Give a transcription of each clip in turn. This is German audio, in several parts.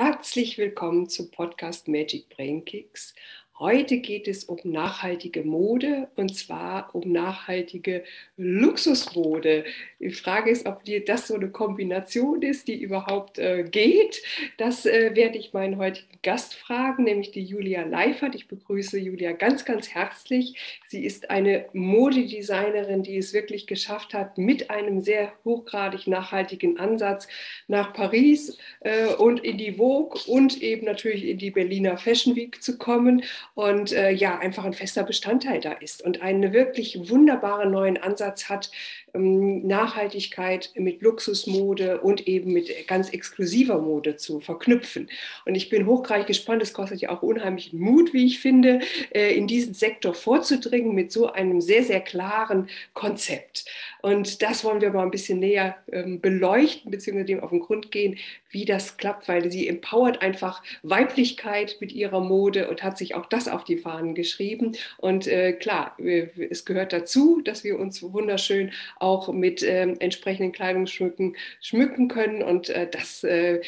Herzlich willkommen zum Podcast Magic Brain Kicks. Heute geht es um nachhaltige Mode und zwar um nachhaltige Luxusmode. Die Frage ist, ob die, das so eine Kombination ist, die überhaupt äh, geht. Das äh, werde ich meinen heutigen Gast fragen, nämlich die Julia Leifert. Ich begrüße Julia ganz, ganz herzlich. Sie ist eine Modedesignerin, die es wirklich geschafft hat, mit einem sehr hochgradig nachhaltigen Ansatz nach Paris äh, und in die Vogue und eben natürlich in die Berliner Fashion Week zu kommen und äh, ja, einfach ein fester Bestandteil da ist und einen wirklich wunderbaren neuen Ansatz hat, Nachhaltigkeit mit Luxusmode und eben mit ganz exklusiver Mode zu verknüpfen. Und ich bin hochgradig gespannt, es kostet ja auch unheimlichen Mut, wie ich finde, äh, in diesen Sektor vorzudringen mit so einem sehr, sehr klaren Konzept. Und das wollen wir mal ein bisschen näher ähm, beleuchten, beziehungsweise dem auf den Grund gehen, wie das klappt, weil sie empowert einfach Weiblichkeit mit ihrer Mode und hat sich auch das auf die Fahnen geschrieben. Und äh, klar, es gehört dazu, dass wir uns wunderschön auch mit äh, entsprechenden Kleidungsstücken schmücken können. Und äh, das, äh,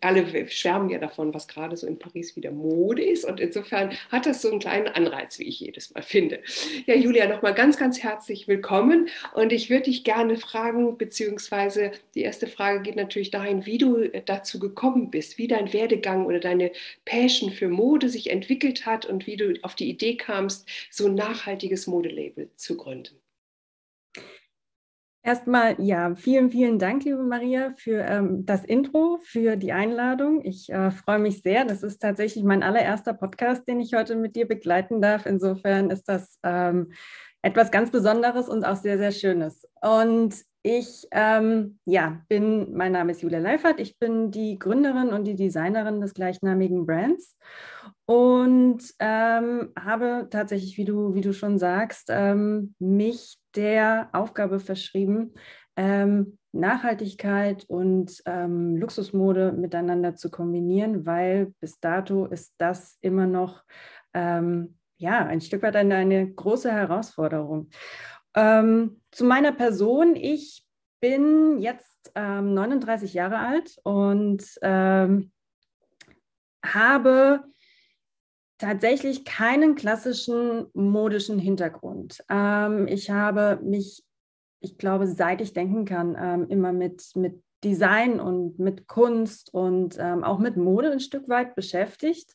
alle schwärmen ja davon, was gerade so in Paris wieder Mode ist. Und insofern hat das so einen kleinen Anreiz, wie ich jedes Mal finde. Ja, Julia, nochmal ganz, ganz herzlich willkommen. Und ich würde dich gerne fragen, beziehungsweise die erste Frage geht natürlich dahin, wie du dazu gekommen bist, wie dein Werdegang oder deine Passion für Mode sich entwickelt hat und wie du auf die Idee kamst, so ein nachhaltiges Modelabel zu gründen. Erstmal, ja, vielen, vielen Dank, liebe Maria, für ähm, das Intro, für die Einladung. Ich äh, freue mich sehr. Das ist tatsächlich mein allererster Podcast, den ich heute mit dir begleiten darf. Insofern ist das ähm, etwas ganz Besonderes und auch sehr, sehr Schönes. Und ich ähm, ja, bin, mein Name ist Julia Leifert, ich bin die Gründerin und die Designerin des gleichnamigen Brands und ähm, habe tatsächlich, wie du, wie du schon sagst, ähm, mich der Aufgabe verschrieben, ähm, Nachhaltigkeit und ähm, Luxusmode miteinander zu kombinieren, weil bis dato ist das immer noch ähm, ja, ein Stück weit eine, eine große Herausforderung. Ähm, zu meiner Person, ich bin jetzt ähm, 39 Jahre alt und ähm, habe tatsächlich keinen klassischen modischen Hintergrund. Ähm, ich habe mich, ich glaube, seit ich denken kann, ähm, immer mit, mit Design und mit Kunst und ähm, auch mit Mode ein Stück weit beschäftigt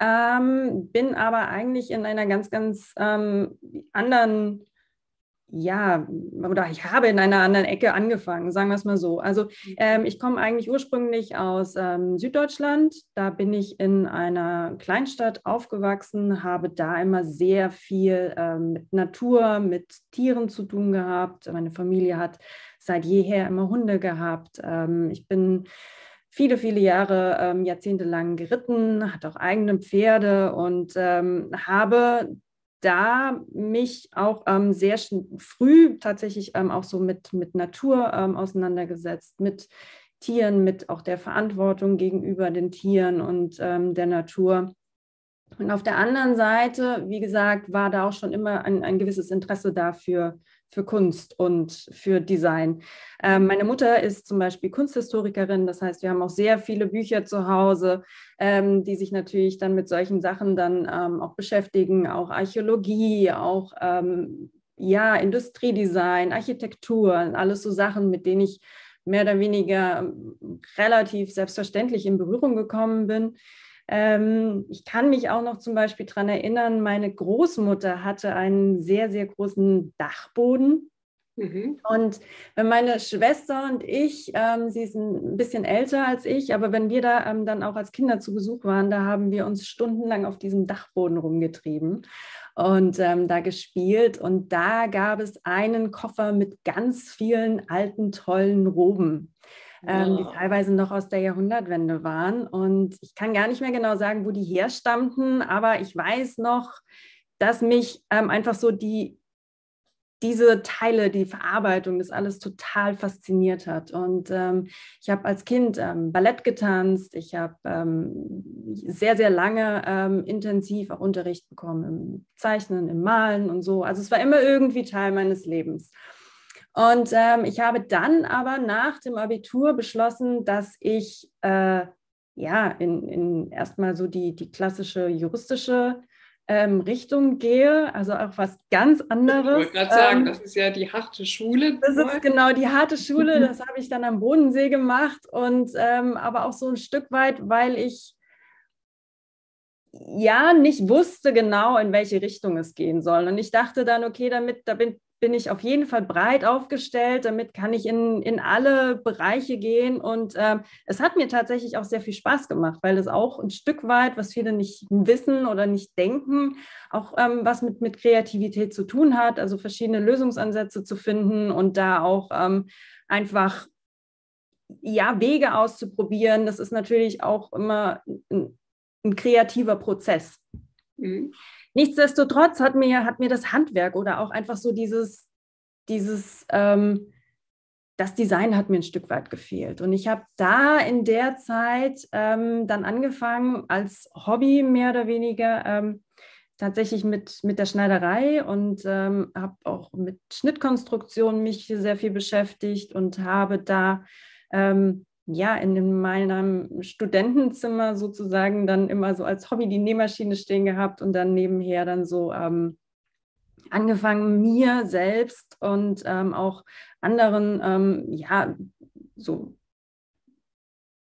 ähm, bin aber eigentlich in einer ganz, ganz ähm, anderen, ja, oder ich habe in einer anderen Ecke angefangen, sagen wir es mal so. Also mhm. ähm, ich komme eigentlich ursprünglich aus ähm, Süddeutschland. Da bin ich in einer Kleinstadt aufgewachsen, habe da immer sehr viel ähm, mit Natur, mit Tieren zu tun gehabt. Meine Familie hat seit jeher immer Hunde gehabt. Ähm, ich bin viele, viele Jahre, ähm, jahrzehntelang geritten, hat auch eigene Pferde und ähm, habe da mich auch ähm, sehr früh tatsächlich ähm, auch so mit, mit Natur ähm, auseinandergesetzt, mit Tieren, mit auch der Verantwortung gegenüber den Tieren und ähm, der Natur. Und auf der anderen Seite, wie gesagt, war da auch schon immer ein, ein gewisses Interesse dafür, für Kunst und für Design. Ähm, meine Mutter ist zum Beispiel Kunsthistorikerin, das heißt, wir haben auch sehr viele Bücher zu Hause, ähm, die sich natürlich dann mit solchen Sachen dann ähm, auch beschäftigen, auch Archäologie, auch ähm, ja, Industriedesign, Architektur, alles so Sachen, mit denen ich mehr oder weniger ähm, relativ selbstverständlich in Berührung gekommen bin. Ähm, ich kann mich auch noch zum Beispiel daran erinnern, meine Großmutter hatte einen sehr, sehr großen Dachboden. Mhm. Und wenn meine Schwester und ich, ähm, sie ist ein bisschen älter als ich, aber wenn wir da ähm, dann auch als Kinder zu Besuch waren, da haben wir uns stundenlang auf diesem Dachboden rumgetrieben und ähm, da gespielt. Und da gab es einen Koffer mit ganz vielen alten, tollen Roben ähm, die teilweise noch aus der Jahrhundertwende waren. Und ich kann gar nicht mehr genau sagen, wo die herstammten, aber ich weiß noch, dass mich ähm, einfach so die, diese Teile, die Verarbeitung, das alles total fasziniert hat. Und ähm, ich habe als Kind ähm, Ballett getanzt, ich habe ähm, sehr, sehr lange ähm, intensiv auch Unterricht bekommen im Zeichnen, im Malen und so. Also es war immer irgendwie Teil meines Lebens. Und ähm, ich habe dann aber nach dem Abitur beschlossen, dass ich äh, ja, in, in erstmal so die, die klassische juristische ähm, Richtung gehe, also auch was ganz anderes. Ich wollte gerade sagen, ähm, das ist ja die harte Schule. Das ist genau die harte Schule, das habe ich dann am Bodensee gemacht und ähm, aber auch so ein Stück weit, weil ich ja nicht wusste genau, in welche Richtung es gehen soll. Und ich dachte dann, okay, damit, da bin, ich auf jeden Fall breit aufgestellt, damit kann ich in, in alle Bereiche gehen. Und ähm, es hat mir tatsächlich auch sehr viel Spaß gemacht, weil es auch ein Stück weit, was viele nicht wissen oder nicht denken, auch ähm, was mit, mit Kreativität zu tun hat, also verschiedene Lösungsansätze zu finden und da auch ähm, einfach ja, Wege auszuprobieren. Das ist natürlich auch immer ein, ein kreativer Prozess. Mhm. Nichtsdestotrotz hat mir, hat mir das Handwerk oder auch einfach so dieses, dieses ähm, das Design hat mir ein Stück weit gefehlt. Und ich habe da in der Zeit ähm, dann angefangen, als Hobby mehr oder weniger ähm, tatsächlich mit, mit der Schneiderei und ähm, habe auch mit Schnittkonstruktion mich sehr viel beschäftigt und habe da ähm, ja, in meinem Studentenzimmer sozusagen dann immer so als Hobby die Nähmaschine stehen gehabt und dann nebenher dann so ähm, angefangen, mir selbst und ähm, auch anderen, ähm, ja, so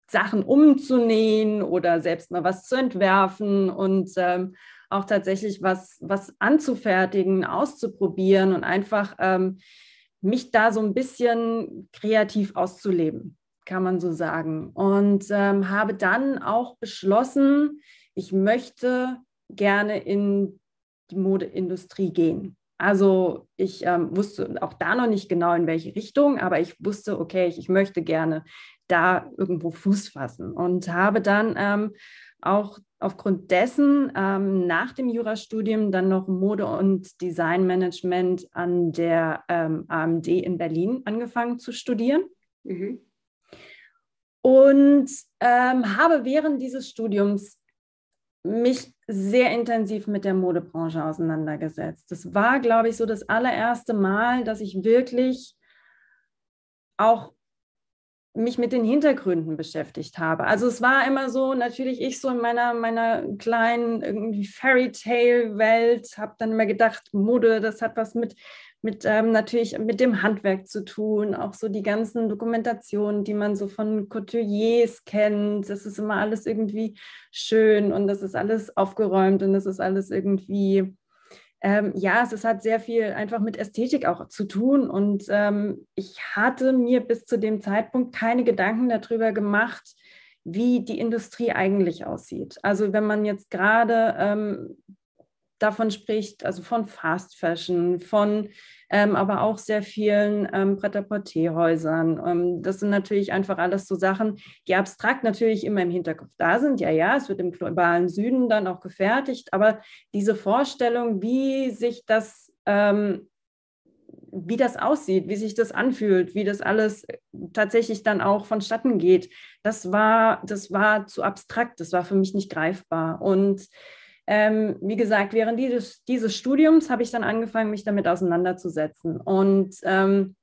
Sachen umzunähen oder selbst mal was zu entwerfen und ähm, auch tatsächlich was, was anzufertigen, auszuprobieren und einfach ähm, mich da so ein bisschen kreativ auszuleben kann man so sagen. Und ähm, habe dann auch beschlossen, ich möchte gerne in die Modeindustrie gehen. Also ich ähm, wusste auch da noch nicht genau in welche Richtung, aber ich wusste, okay, ich, ich möchte gerne da irgendwo Fuß fassen und habe dann ähm, auch aufgrund dessen ähm, nach dem Jurastudium dann noch Mode- und Designmanagement an der ähm, AMD in Berlin angefangen zu studieren. Mhm und ähm, habe während dieses Studiums mich sehr intensiv mit der Modebranche auseinandergesetzt. Das war, glaube ich, so das allererste Mal, dass ich wirklich auch mich mit den Hintergründen beschäftigt habe. Also es war immer so, natürlich ich so in meiner, meiner kleinen Fairy Tale Welt habe dann immer gedacht, Mode, das hat was mit mit ähm, natürlich mit dem Handwerk zu tun, auch so die ganzen Dokumentationen, die man so von Couturiers kennt. Das ist immer alles irgendwie schön und das ist alles aufgeräumt und das ist alles irgendwie, ähm, ja, es ist, hat sehr viel einfach mit Ästhetik auch zu tun. Und ähm, ich hatte mir bis zu dem Zeitpunkt keine Gedanken darüber gemacht, wie die Industrie eigentlich aussieht. Also wenn man jetzt gerade ähm, davon spricht, also von Fast Fashion, von ähm, aber auch sehr vielen ähm, Pret-à-Porter-Häusern. Ähm, das sind natürlich einfach alles so Sachen, die abstrakt natürlich immer im Hinterkopf da sind. Ja, ja, es wird im globalen Süden dann auch gefertigt, aber diese Vorstellung, wie sich das ähm, wie das aussieht, wie sich das anfühlt, wie das alles tatsächlich dann auch vonstatten geht, das war, das war zu abstrakt, das war für mich nicht greifbar. Und ähm, wie gesagt, während dieses, dieses Studiums habe ich dann angefangen, mich damit auseinanderzusetzen und ähm,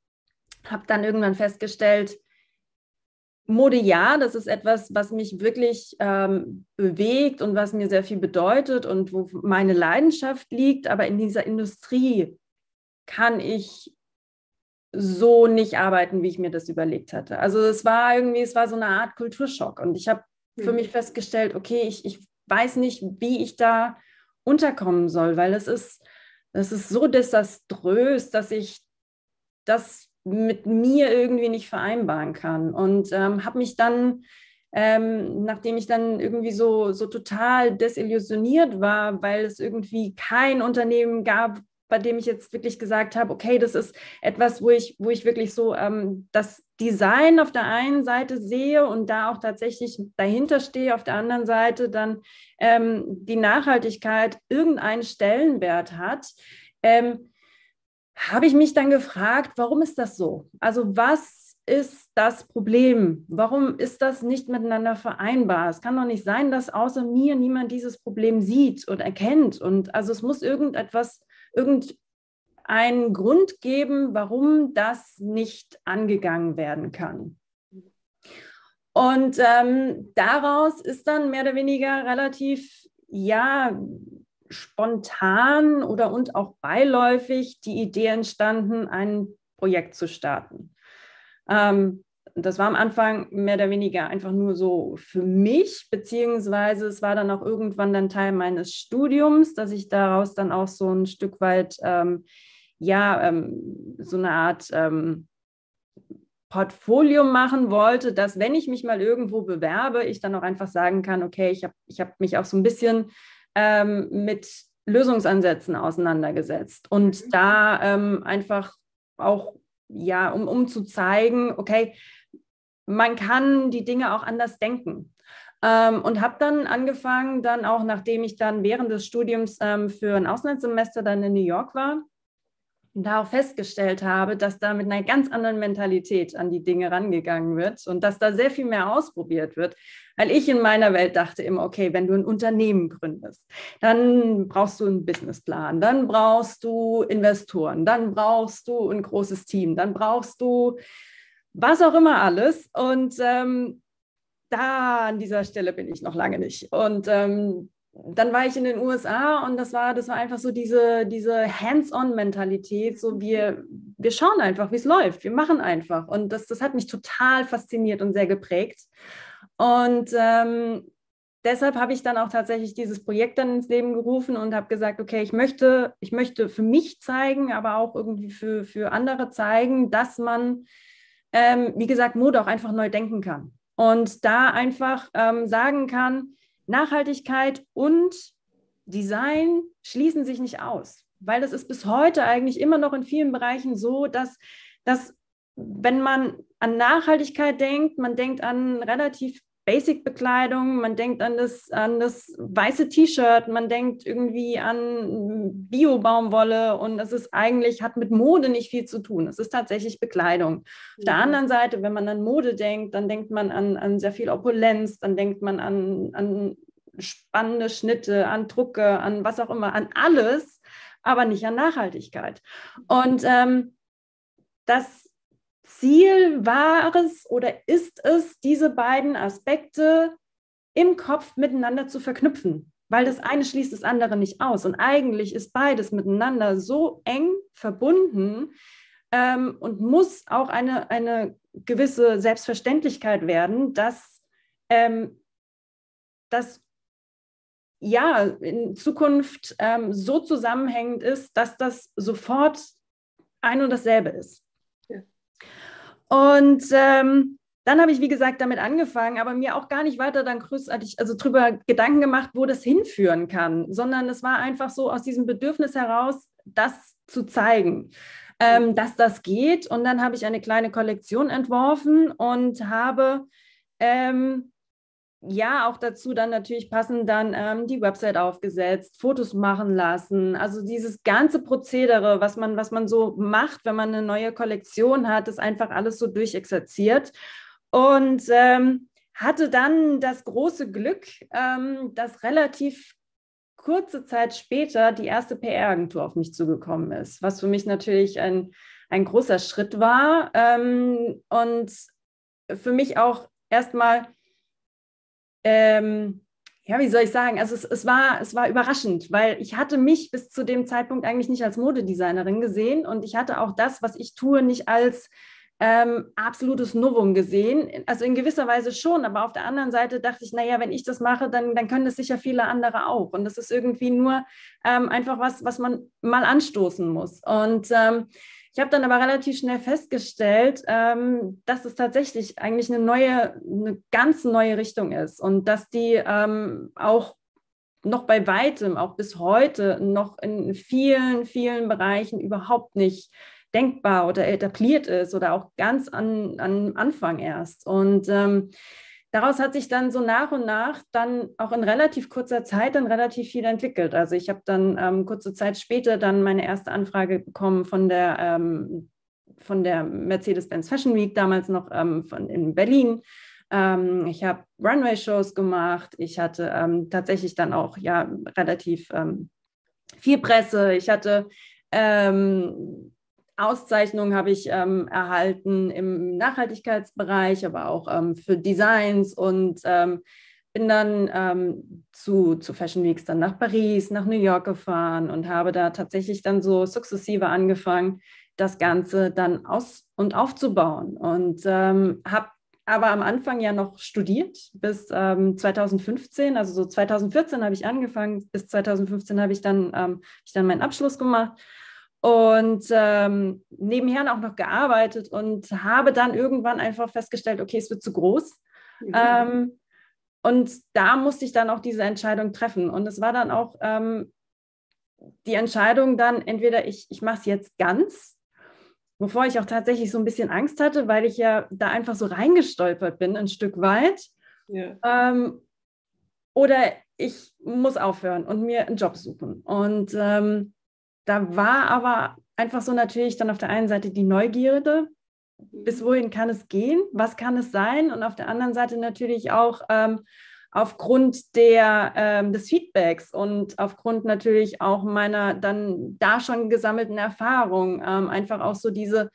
habe dann irgendwann festgestellt, Mode ja, das ist etwas, was mich wirklich ähm, bewegt und was mir sehr viel bedeutet und wo meine Leidenschaft liegt, aber in dieser Industrie kann ich so nicht arbeiten, wie ich mir das überlegt hatte. Also es war irgendwie, es war so eine Art Kulturschock und ich habe für mhm. mich festgestellt, okay, ich, ich weiß nicht, wie ich da unterkommen soll, weil es ist, es ist so desaströs, dass ich das mit mir irgendwie nicht vereinbaren kann. Und ähm, habe mich dann, ähm, nachdem ich dann irgendwie so, so total desillusioniert war, weil es irgendwie kein Unternehmen gab, bei dem ich jetzt wirklich gesagt habe, okay, das ist etwas, wo ich, wo ich wirklich so ähm, das Design auf der einen Seite sehe und da auch tatsächlich dahinter stehe, auf der anderen Seite dann ähm, die Nachhaltigkeit irgendeinen Stellenwert hat. Ähm, habe ich mich dann gefragt, warum ist das so? Also was ist das Problem? Warum ist das nicht miteinander vereinbar? Es kann doch nicht sein, dass außer mir niemand dieses Problem sieht und erkennt. Und also es muss irgendetwas irgendeinen Grund geben, warum das nicht angegangen werden kann. Und ähm, daraus ist dann mehr oder weniger relativ, ja, spontan oder und auch beiläufig die Idee entstanden, ein Projekt zu starten. Ähm, das war am Anfang mehr oder weniger einfach nur so für mich, beziehungsweise es war dann auch irgendwann dann Teil meines Studiums, dass ich daraus dann auch so ein Stück weit, ähm, ja, ähm, so eine Art ähm, Portfolio machen wollte, dass wenn ich mich mal irgendwo bewerbe, ich dann auch einfach sagen kann, okay, ich habe ich hab mich auch so ein bisschen ähm, mit Lösungsansätzen auseinandergesetzt und mhm. da ähm, einfach auch, ja, um, um zu zeigen, okay, man kann die Dinge auch anders denken. Ähm, und habe dann angefangen, dann auch nachdem ich dann während des Studiums ähm, für ein Auslandssemester dann in New York war, da auch festgestellt habe, dass da mit einer ganz anderen Mentalität an die Dinge rangegangen wird und dass da sehr viel mehr ausprobiert wird. Weil ich in meiner Welt dachte immer, okay, wenn du ein Unternehmen gründest, dann brauchst du einen Businessplan, dann brauchst du Investoren, dann brauchst du ein großes Team, dann brauchst du was auch immer alles. Und ähm, da an dieser Stelle bin ich noch lange nicht. Und ähm, dann war ich in den USA und das war, das war einfach so diese, diese Hands-on-Mentalität, so wir, wir schauen einfach, wie es läuft, wir machen einfach. Und das, das hat mich total fasziniert und sehr geprägt. Und ähm, deshalb habe ich dann auch tatsächlich dieses Projekt dann ins Leben gerufen und habe gesagt, okay, ich möchte, ich möchte für mich zeigen, aber auch irgendwie für, für andere zeigen, dass man ähm, wie gesagt, Mode auch einfach neu denken kann. Und da einfach ähm, sagen kann, Nachhaltigkeit und Design schließen sich nicht aus, weil das ist bis heute eigentlich immer noch in vielen Bereichen so, dass, dass wenn man an Nachhaltigkeit denkt, man denkt an relativ Basic-Bekleidung, man denkt an das, an das weiße T-Shirt, man denkt irgendwie an Bio-Baumwolle und es ist eigentlich, hat mit Mode nicht viel zu tun. Es ist tatsächlich Bekleidung. Auf der mhm. anderen Seite, wenn man an Mode denkt, dann denkt man an, an sehr viel Opulenz, dann denkt man an, an spannende Schnitte, an Drucke, an was auch immer, an alles, aber nicht an Nachhaltigkeit. Und ähm, das Ziel war es oder ist es, diese beiden Aspekte im Kopf miteinander zu verknüpfen, weil das eine schließt das andere nicht aus. Und eigentlich ist beides miteinander so eng verbunden ähm, und muss auch eine, eine gewisse Selbstverständlichkeit werden, dass ähm, das ja in Zukunft ähm, so zusammenhängend ist, dass das sofort ein und dasselbe ist. Und ähm, dann habe ich, wie gesagt, damit angefangen, aber mir auch gar nicht weiter dann großartig, also drüber Gedanken gemacht, wo das hinführen kann, sondern es war einfach so aus diesem Bedürfnis heraus, das zu zeigen, ähm, dass das geht. Und dann habe ich eine kleine Kollektion entworfen und habe ähm, ja, auch dazu dann natürlich passend dann ähm, die Website aufgesetzt, Fotos machen lassen. Also dieses ganze Prozedere, was man, was man so macht, wenn man eine neue Kollektion hat, ist einfach alles so durchexerziert. Und ähm, hatte dann das große Glück, ähm, dass relativ kurze Zeit später die erste PR-Agentur auf mich zugekommen ist, was für mich natürlich ein, ein großer Schritt war ähm, und für mich auch erstmal ähm, ja, wie soll ich sagen? Also es, es, war, es war überraschend, weil ich hatte mich bis zu dem Zeitpunkt eigentlich nicht als Modedesignerin gesehen und ich hatte auch das, was ich tue, nicht als ähm, absolutes Novum gesehen. Also in gewisser Weise schon, aber auf der anderen Seite dachte ich, naja, wenn ich das mache, dann, dann können das sicher viele andere auch. Und das ist irgendwie nur ähm, einfach was, was man mal anstoßen muss. Und ähm, ich habe dann aber relativ schnell festgestellt, ähm, dass es tatsächlich eigentlich eine neue, eine ganz neue Richtung ist und dass die ähm, auch noch bei weitem, auch bis heute, noch in vielen, vielen Bereichen überhaupt nicht denkbar oder etabliert ist oder auch ganz an, an Anfang erst. Und ähm, daraus hat sich dann so nach und nach dann auch in relativ kurzer Zeit dann relativ viel entwickelt. Also ich habe dann ähm, kurze Zeit später dann meine erste Anfrage bekommen von der, ähm, der Mercedes-Benz Fashion Week, damals noch ähm, von, in Berlin. Ähm, ich habe Runway-Shows gemacht. Ich hatte ähm, tatsächlich dann auch ja relativ ähm, viel Presse. Ich hatte Auszeichnungen habe ich ähm, erhalten im Nachhaltigkeitsbereich, aber auch ähm, für Designs und ähm, bin dann ähm, zu, zu Fashion Weeks dann nach Paris, nach New York gefahren und habe da tatsächlich dann so sukzessive angefangen, das Ganze dann aus und aufzubauen. Und ähm, habe aber am Anfang ja noch studiert bis ähm, 2015. Also so 2014 habe ich angefangen, bis 2015 habe ich ähm, ich dann meinen Abschluss gemacht und ähm, nebenher auch noch gearbeitet und habe dann irgendwann einfach festgestellt, okay, es wird zu groß. Mhm. Ähm, und da musste ich dann auch diese Entscheidung treffen. Und es war dann auch ähm, die Entscheidung dann, entweder ich, ich mache es jetzt ganz wovor ich auch tatsächlich so ein bisschen Angst hatte, weil ich ja da einfach so reingestolpert bin, ein Stück weit. Ja. Ähm, oder ich muss aufhören und mir einen Job suchen. Und ähm, da war aber einfach so natürlich dann auf der einen Seite die Neugierde, bis wohin kann es gehen, was kann es sein? Und auf der anderen Seite natürlich auch, ähm, aufgrund der, ähm, des Feedbacks und aufgrund natürlich auch meiner dann da schon gesammelten Erfahrung ähm, einfach auch so diese,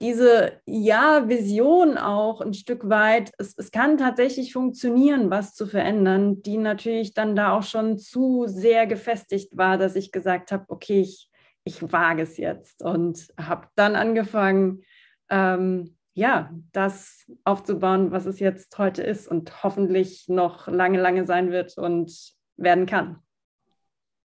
diese ja, Vision auch ein Stück weit, es, es kann tatsächlich funktionieren, was zu verändern, die natürlich dann da auch schon zu sehr gefestigt war, dass ich gesagt habe, okay, ich, ich wage es jetzt und habe dann angefangen, ähm, ja, das aufzubauen, was es jetzt heute ist und hoffentlich noch lange, lange sein wird und werden kann.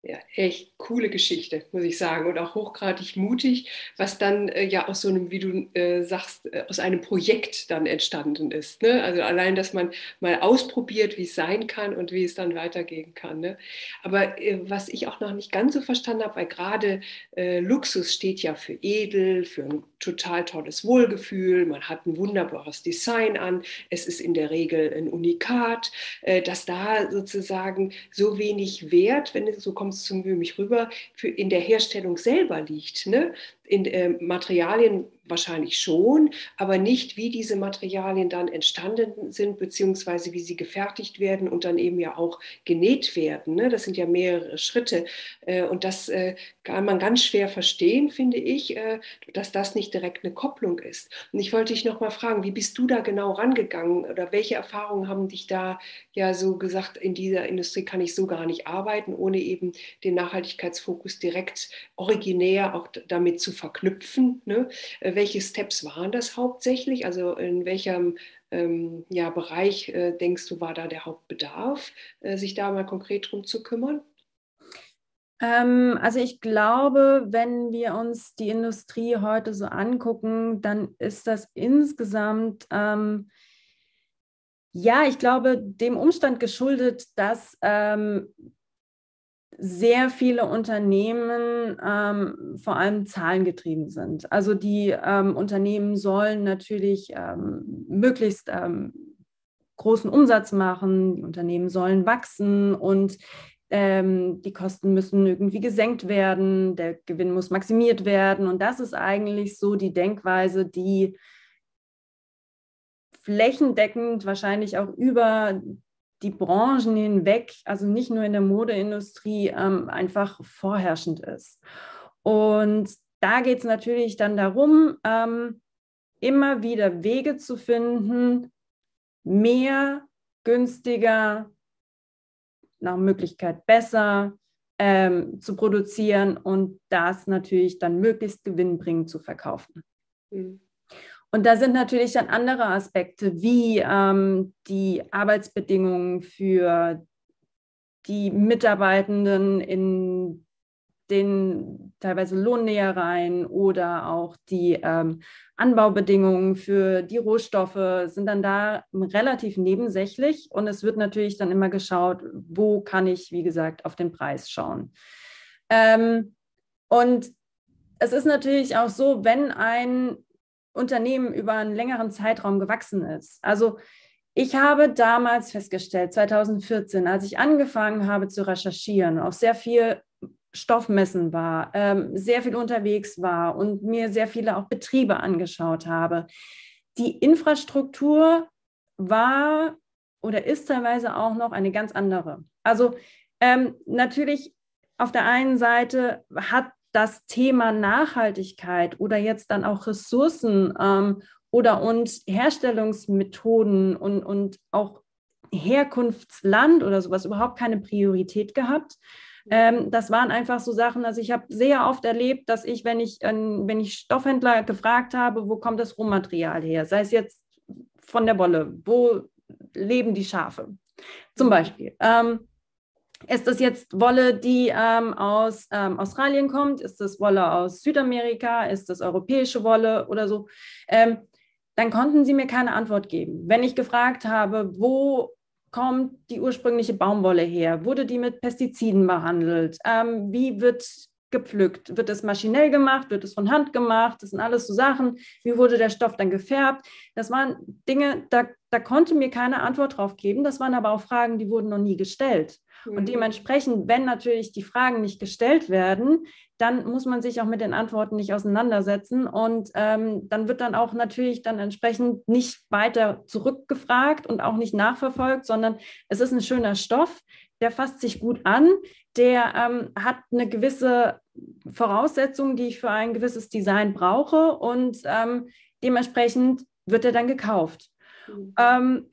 Ja, echt coole Geschichte, muss ich sagen. Und auch hochgradig mutig, was dann äh, ja aus so einem, wie du äh, sagst, äh, aus einem Projekt dann entstanden ist. Ne? Also allein, dass man mal ausprobiert, wie es sein kann und wie es dann weitergehen kann. Ne? Aber äh, was ich auch noch nicht ganz so verstanden habe, weil gerade äh, Luxus steht ja für edel, für ein total tolles Wohlgefühl, man hat ein wunderbares Design an, es ist in der Regel ein Unikat, dass da sozusagen so wenig Wert, wenn es so kommt es zum mich rüber, für in der Herstellung selber liegt. Ne? In äh, Materialien wahrscheinlich schon, aber nicht, wie diese Materialien dann entstanden sind, beziehungsweise wie sie gefertigt werden und dann eben ja auch genäht werden. Ne? Das sind ja mehrere Schritte. Äh, und das äh, kann man ganz schwer verstehen, finde ich, äh, dass das nicht direkt eine Kopplung ist. Und ich wollte dich noch mal fragen, wie bist du da genau rangegangen oder welche Erfahrungen haben dich da ja so gesagt, in dieser Industrie kann ich so gar nicht arbeiten, ohne eben den Nachhaltigkeitsfokus direkt originär auch damit zu verknüpfen? Ne? Welche Steps waren das hauptsächlich? Also in welchem ähm, ja, Bereich äh, denkst du, war da der Hauptbedarf, äh, sich da mal konkret drum zu kümmern? Ähm, also ich glaube, wenn wir uns die Industrie heute so angucken, dann ist das insgesamt ähm, ja, ich glaube, dem Umstand geschuldet, dass ähm, sehr viele Unternehmen ähm, vor allem zahlengetrieben sind. Also die ähm, Unternehmen sollen natürlich ähm, möglichst ähm, großen Umsatz machen, die Unternehmen sollen wachsen und ähm, die Kosten müssen irgendwie gesenkt werden, der Gewinn muss maximiert werden. Und das ist eigentlich so die Denkweise, die flächendeckend wahrscheinlich auch über die Branchen hinweg, also nicht nur in der Modeindustrie, ähm, einfach vorherrschend ist. Und da geht es natürlich dann darum, ähm, immer wieder Wege zu finden, mehr, günstiger, nach Möglichkeit besser ähm, zu produzieren und das natürlich dann möglichst gewinnbringend zu verkaufen. Mhm. Und da sind natürlich dann andere Aspekte wie ähm, die Arbeitsbedingungen für die Mitarbeitenden in den teilweise Lohnnähereien oder auch die ähm, Anbaubedingungen für die Rohstoffe sind dann da relativ nebensächlich und es wird natürlich dann immer geschaut, wo kann ich, wie gesagt, auf den Preis schauen. Ähm, und es ist natürlich auch so, wenn ein Unternehmen über einen längeren Zeitraum gewachsen ist. Also ich habe damals festgestellt, 2014, als ich angefangen habe zu recherchieren, auch sehr viel Stoffmessen war, ähm, sehr viel unterwegs war und mir sehr viele auch Betriebe angeschaut habe. Die Infrastruktur war oder ist teilweise auch noch eine ganz andere. Also ähm, natürlich auf der einen Seite hat das Thema Nachhaltigkeit oder jetzt dann auch Ressourcen ähm, oder und Herstellungsmethoden und, und auch Herkunftsland oder sowas überhaupt keine Priorität gehabt. Ähm, das waren einfach so Sachen, also ich habe sehr oft erlebt, dass ich, wenn ich, äh, wenn ich Stoffhändler gefragt habe, wo kommt das Rohmaterial her, sei es jetzt von der Wolle, wo leben die Schafe zum mhm. Beispiel. Ähm, ist das jetzt Wolle, die ähm, aus ähm, Australien kommt? Ist das Wolle aus Südamerika? Ist das europäische Wolle oder so? Ähm, dann konnten sie mir keine Antwort geben. Wenn ich gefragt habe, wo kommt die ursprüngliche Baumwolle her? Wurde die mit Pestiziden behandelt? Ähm, wie wird gepflückt? Wird es maschinell gemacht? Wird es von Hand gemacht? Das sind alles so Sachen. Wie wurde der Stoff dann gefärbt? Das waren Dinge, da, da konnte mir keine Antwort drauf geben. Das waren aber auch Fragen, die wurden noch nie gestellt. Mhm. Und dementsprechend, wenn natürlich die Fragen nicht gestellt werden, dann muss man sich auch mit den Antworten nicht auseinandersetzen. Und ähm, dann wird dann auch natürlich dann entsprechend nicht weiter zurückgefragt und auch nicht nachverfolgt, sondern es ist ein schöner Stoff, der fasst sich gut an, der ähm, hat eine gewisse Voraussetzung, die ich für ein gewisses Design brauche und ähm, dementsprechend wird er dann gekauft. Mhm. Ähm,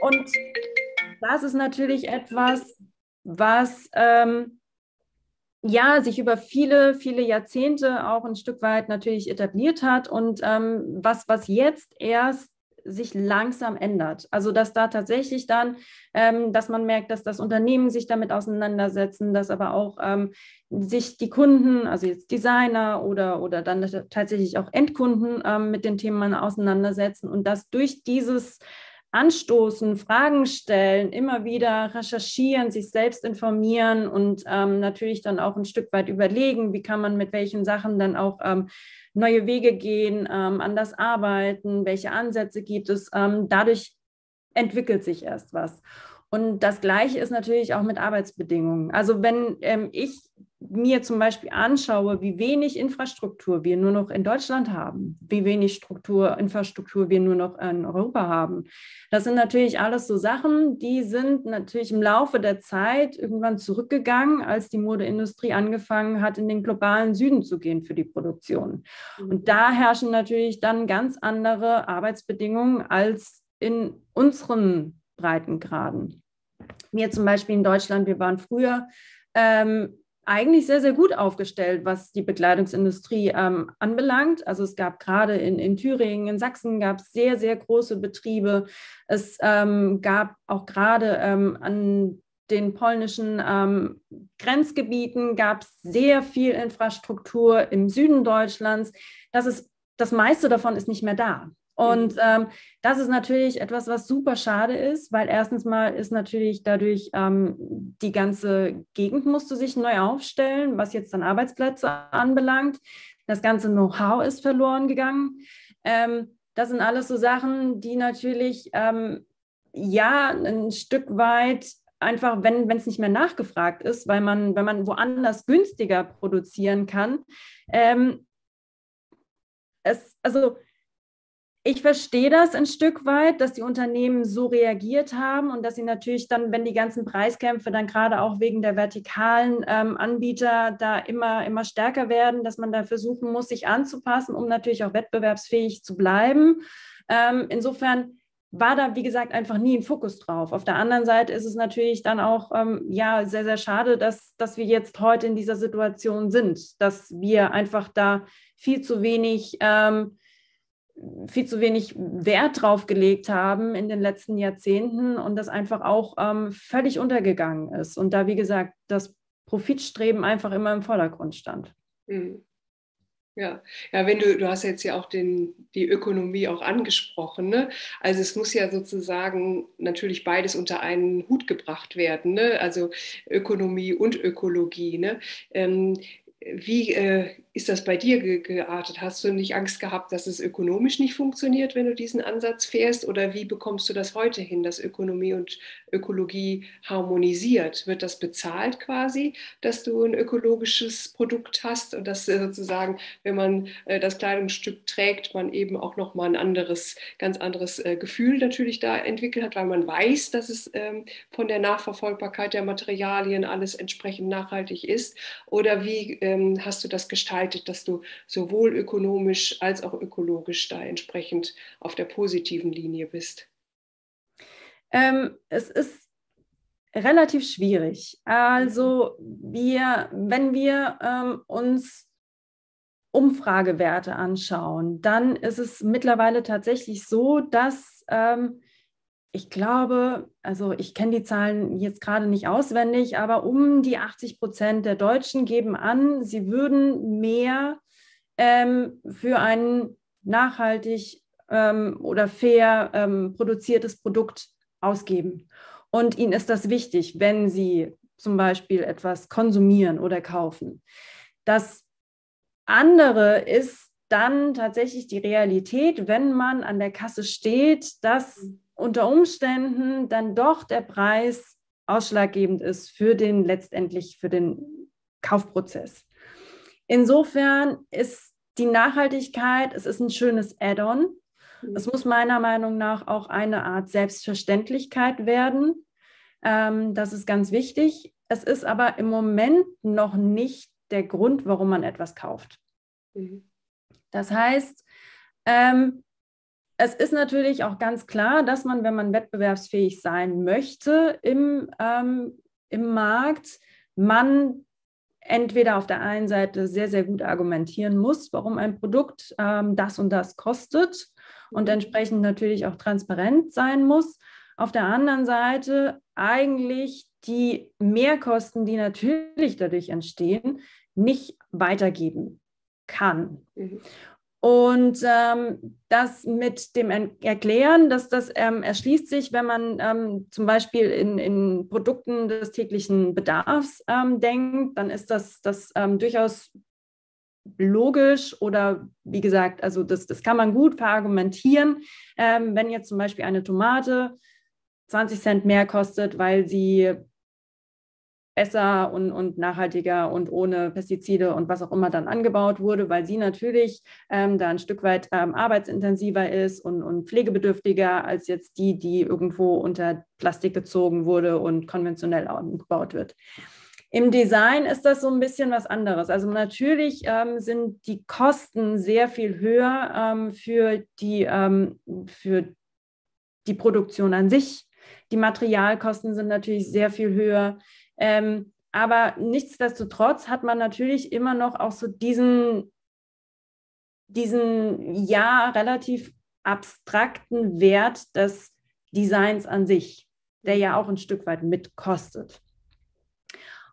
und das ist natürlich etwas, was ähm, ja sich über viele, viele Jahrzehnte auch ein Stück weit natürlich etabliert hat und ähm, was, was jetzt erst sich langsam ändert. Also dass da tatsächlich dann, ähm, dass man merkt, dass das Unternehmen sich damit auseinandersetzen, dass aber auch ähm, sich die Kunden, also jetzt Designer oder, oder dann tatsächlich auch Endkunden ähm, mit den Themen auseinandersetzen und dass durch dieses anstoßen, Fragen stellen, immer wieder recherchieren, sich selbst informieren und ähm, natürlich dann auch ein Stück weit überlegen, wie kann man mit welchen Sachen dann auch ähm, neue Wege gehen, ähm, anders arbeiten, welche Ansätze gibt es. Ähm, dadurch entwickelt sich erst was. Und das Gleiche ist natürlich auch mit Arbeitsbedingungen. Also wenn ähm, ich mir zum Beispiel anschaue, wie wenig Infrastruktur wir nur noch in Deutschland haben, wie wenig Struktur, Infrastruktur wir nur noch in Europa haben, das sind natürlich alles so Sachen, die sind natürlich im Laufe der Zeit irgendwann zurückgegangen, als die Modeindustrie angefangen hat, in den globalen Süden zu gehen für die Produktion. Mhm. Und da herrschen natürlich dann ganz andere Arbeitsbedingungen als in unseren Breitengraden. Wir zum Beispiel in Deutschland, wir waren früher ähm, eigentlich sehr, sehr gut aufgestellt, was die Bekleidungsindustrie ähm, anbelangt. Also es gab gerade in, in Thüringen, in Sachsen gab es sehr, sehr große Betriebe. Es ähm, gab auch gerade ähm, an den polnischen ähm, Grenzgebieten gab es sehr viel Infrastruktur im Süden Deutschlands. Das ist das meiste davon ist nicht mehr da. Und mhm. ähm, das ist natürlich etwas, was super schade ist, weil erstens mal ist natürlich dadurch ähm, die ganze Gegend musste sich neu aufstellen, was jetzt dann Arbeitsplätze anbelangt. Das ganze Know-how ist verloren gegangen. Ähm, das sind alles so Sachen, die natürlich ähm, ja ein Stück weit einfach, wenn es nicht mehr nachgefragt ist, weil man, wenn man woanders günstiger produzieren kann, ähm, es, also ich verstehe das ein Stück weit, dass die Unternehmen so reagiert haben und dass sie natürlich dann, wenn die ganzen Preiskämpfe dann gerade auch wegen der vertikalen ähm, Anbieter da immer, immer stärker werden, dass man da versuchen muss, sich anzupassen, um natürlich auch wettbewerbsfähig zu bleiben. Ähm, insofern war da, wie gesagt, einfach nie ein Fokus drauf. Auf der anderen Seite ist es natürlich dann auch ähm, ja, sehr, sehr schade, dass, dass wir jetzt heute in dieser Situation sind, dass wir einfach da viel zu wenig ähm, viel zu wenig Wert drauf gelegt haben in den letzten Jahrzehnten und das einfach auch ähm, völlig untergegangen ist. Und da, wie gesagt, das Profitstreben einfach immer im Vordergrund stand. Mhm. Ja, ja, wenn du, du hast jetzt ja auch den, die Ökonomie auch angesprochen, ne? Also es muss ja sozusagen natürlich beides unter einen Hut gebracht werden, ne? Also Ökonomie und Ökologie, ne? Ähm, wie äh, ist das bei dir ge geartet? Hast du nicht Angst gehabt, dass es ökonomisch nicht funktioniert, wenn du diesen Ansatz fährst? Oder wie bekommst du das heute hin, dass Ökonomie und Ökologie harmonisiert? Wird das bezahlt quasi, dass du ein ökologisches Produkt hast und dass äh, sozusagen, wenn man äh, das Kleidungsstück trägt, man eben auch nochmal ein anderes, ganz anderes äh, Gefühl natürlich da entwickelt hat, weil man weiß, dass es ähm, von der Nachverfolgbarkeit der Materialien alles entsprechend nachhaltig ist? Oder wie ähm, hast du das gestaltet? Gestaltet, dass du sowohl ökonomisch als auch ökologisch da entsprechend auf der positiven Linie bist? Ähm, es ist relativ schwierig. Also wir, wenn wir ähm, uns Umfragewerte anschauen, dann ist es mittlerweile tatsächlich so, dass ähm, ich glaube, also ich kenne die Zahlen jetzt gerade nicht auswendig, aber um die 80 Prozent der Deutschen geben an, sie würden mehr ähm, für ein nachhaltig ähm, oder fair ähm, produziertes Produkt ausgeben. Und ihnen ist das wichtig, wenn sie zum Beispiel etwas konsumieren oder kaufen. Das andere ist dann tatsächlich die Realität, wenn man an der Kasse steht, dass unter Umständen dann doch der Preis ausschlaggebend ist für den letztendlich für den Kaufprozess. Insofern ist die Nachhaltigkeit, es ist ein schönes Add-on. Es muss meiner Meinung nach auch eine Art Selbstverständlichkeit werden. Ähm, das ist ganz wichtig. Es ist aber im Moment noch nicht der Grund, warum man etwas kauft. Mhm. Das heißt, ähm, es ist natürlich auch ganz klar, dass man, wenn man wettbewerbsfähig sein möchte im, ähm, im Markt, man entweder auf der einen Seite sehr, sehr gut argumentieren muss, warum ein Produkt ähm, das und das kostet und mhm. entsprechend natürlich auch transparent sein muss. Auf der anderen Seite eigentlich die Mehrkosten, die natürlich dadurch entstehen, nicht weitergeben kann. Mhm. Und ähm, das mit dem Erklären, dass das ähm, erschließt sich, wenn man ähm, zum Beispiel in, in, Produkten des täglichen Bedarfs ähm, denkt, dann ist das, das ähm, durchaus logisch oder wie gesagt, also das, das kann man gut verargumentieren. Ähm, wenn jetzt zum Beispiel eine Tomate 20 Cent mehr kostet, weil sie besser und, und nachhaltiger und ohne Pestizide und was auch immer dann angebaut wurde, weil sie natürlich ähm, da ein Stück weit ähm, arbeitsintensiver ist und, und pflegebedürftiger als jetzt die, die irgendwo unter Plastik gezogen wurde und konventionell angebaut wird. Im Design ist das so ein bisschen was anderes. Also natürlich ähm, sind die Kosten sehr viel höher ähm, für, die, ähm, für die Produktion an sich. Die Materialkosten sind natürlich sehr viel höher. Ähm, aber nichtsdestotrotz hat man natürlich immer noch auch so diesen, diesen ja relativ abstrakten Wert des Designs an sich, der ja auch ein Stück weit mitkostet.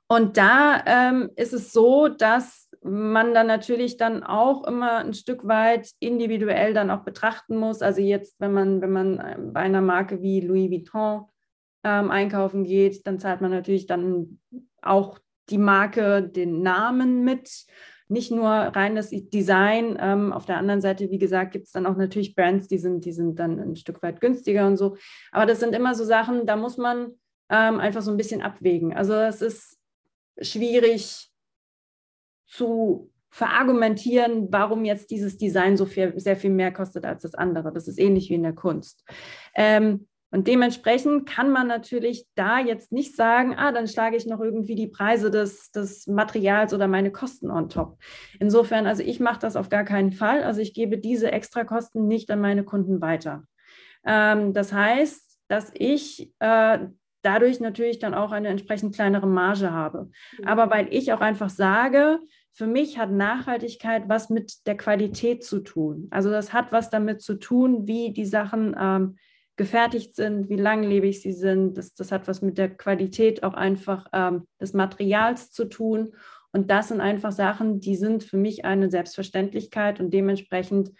Und da ähm, ist es so, dass man dann natürlich dann auch immer ein Stück weit individuell dann auch betrachten muss. Also jetzt, wenn man, wenn man bei einer Marke wie Louis Vuitton ähm, einkaufen geht, dann zahlt man natürlich dann auch die Marke, den Namen mit, nicht nur rein das Design. Ähm, auf der anderen Seite, wie gesagt, gibt es dann auch natürlich Brands, die sind, die sind dann ein Stück weit günstiger und so. Aber das sind immer so Sachen, da muss man ähm, einfach so ein bisschen abwägen. Also es ist schwierig zu verargumentieren, warum jetzt dieses Design so viel, sehr viel mehr kostet als das andere. Das ist ähnlich wie in der Kunst. Ähm, und dementsprechend kann man natürlich da jetzt nicht sagen, ah, dann schlage ich noch irgendwie die Preise des, des Materials oder meine Kosten on top. Insofern, also ich mache das auf gar keinen Fall. Also ich gebe diese Extrakosten nicht an meine Kunden weiter. Ähm, das heißt, dass ich äh, dadurch natürlich dann auch eine entsprechend kleinere Marge habe. Mhm. Aber weil ich auch einfach sage, für mich hat Nachhaltigkeit was mit der Qualität zu tun. Also das hat was damit zu tun, wie die Sachen ähm, gefertigt sind, wie langlebig sie sind. Das, das hat was mit der Qualität auch einfach ähm, des Materials zu tun. Und das sind einfach Sachen, die sind für mich eine Selbstverständlichkeit und dementsprechend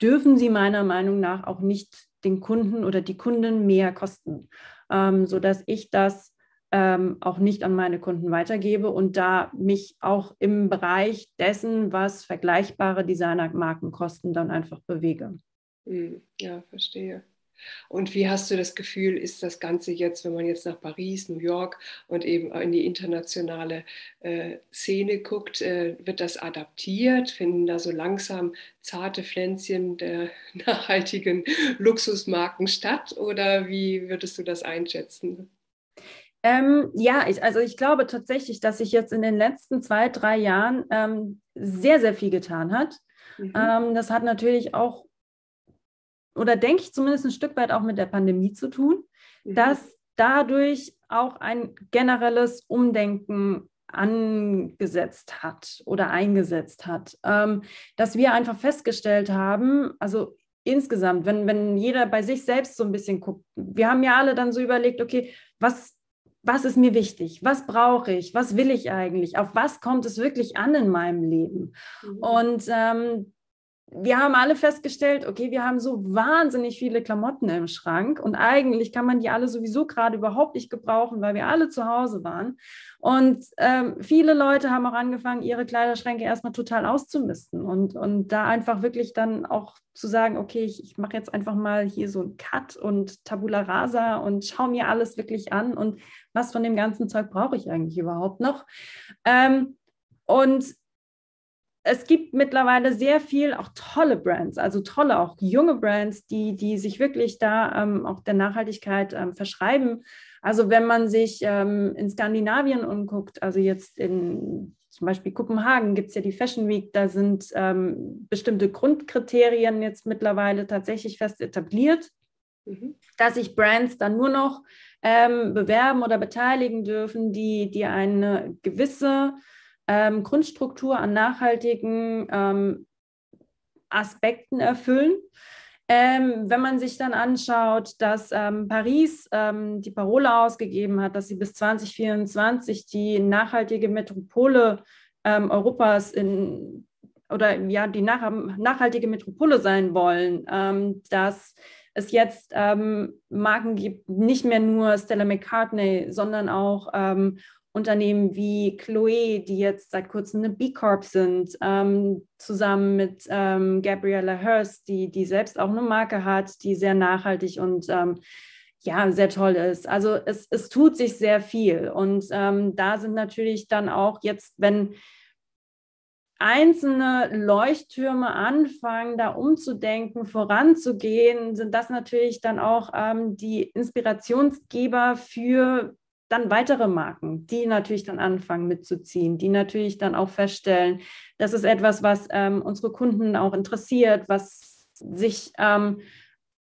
dürfen sie meiner Meinung nach auch nicht den Kunden oder die Kunden mehr kosten, ähm, sodass ich das ähm, auch nicht an meine Kunden weitergebe und da mich auch im Bereich dessen, was vergleichbare Designermarken kosten, dann einfach bewege. Hm, ja, verstehe. Und wie hast du das Gefühl, ist das Ganze jetzt, wenn man jetzt nach Paris, New York und eben in die internationale äh, Szene guckt, äh, wird das adaptiert? Finden da so langsam zarte Pflänzchen der nachhaltigen Luxusmarken statt? Oder wie würdest du das einschätzen? Ähm, ja, ich, also ich glaube tatsächlich, dass sich jetzt in den letzten zwei, drei Jahren ähm, sehr, sehr viel getan hat. Mhm. Ähm, das hat natürlich auch oder denke ich zumindest ein Stück weit auch mit der Pandemie zu tun, mhm. dass dadurch auch ein generelles Umdenken angesetzt hat oder eingesetzt hat, ähm, dass wir einfach festgestellt haben, also insgesamt, wenn, wenn jeder bei sich selbst so ein bisschen guckt, wir haben ja alle dann so überlegt, okay, was, was ist mir wichtig? Was brauche ich? Was will ich eigentlich? Auf was kommt es wirklich an in meinem Leben? Mhm. Und ähm, wir haben alle festgestellt, okay, wir haben so wahnsinnig viele Klamotten im Schrank und eigentlich kann man die alle sowieso gerade überhaupt nicht gebrauchen, weil wir alle zu Hause waren. Und ähm, viele Leute haben auch angefangen, ihre Kleiderschränke erstmal total auszumisten und, und da einfach wirklich dann auch zu sagen, okay, ich, ich mache jetzt einfach mal hier so einen Cut und Tabula Rasa und schaue mir alles wirklich an und was von dem ganzen Zeug brauche ich eigentlich überhaupt noch. Ähm, und es gibt mittlerweile sehr viel auch tolle Brands, also tolle, auch junge Brands, die, die sich wirklich da ähm, auch der Nachhaltigkeit ähm, verschreiben. Also wenn man sich ähm, in Skandinavien umguckt, also jetzt in zum Beispiel Kopenhagen gibt es ja die Fashion Week, da sind ähm, bestimmte Grundkriterien jetzt mittlerweile tatsächlich fest etabliert, mhm. dass sich Brands dann nur noch ähm, bewerben oder beteiligen dürfen, die, die eine gewisse ähm, Grundstruktur an nachhaltigen ähm, Aspekten erfüllen. Ähm, wenn man sich dann anschaut, dass ähm, Paris ähm, die Parole ausgegeben hat, dass sie bis 2024 die nachhaltige Metropole ähm, Europas in oder ja die nach, nachhaltige Metropole sein wollen, ähm, dass es jetzt ähm, Marken gibt, nicht mehr nur Stella McCartney, sondern auch Unternehmen wie Chloe, die jetzt seit kurzem eine B Corp sind, ähm, zusammen mit ähm, Gabriella Hurst, die, die selbst auch eine Marke hat, die sehr nachhaltig und ähm, ja, sehr toll ist. Also es, es tut sich sehr viel. Und ähm, da sind natürlich dann auch jetzt, wenn einzelne Leuchttürme anfangen, da umzudenken, voranzugehen, sind das natürlich dann auch ähm, die Inspirationsgeber für dann weitere Marken, die natürlich dann anfangen mitzuziehen, die natürlich dann auch feststellen, das ist etwas, was ähm, unsere Kunden auch interessiert, was sich ähm,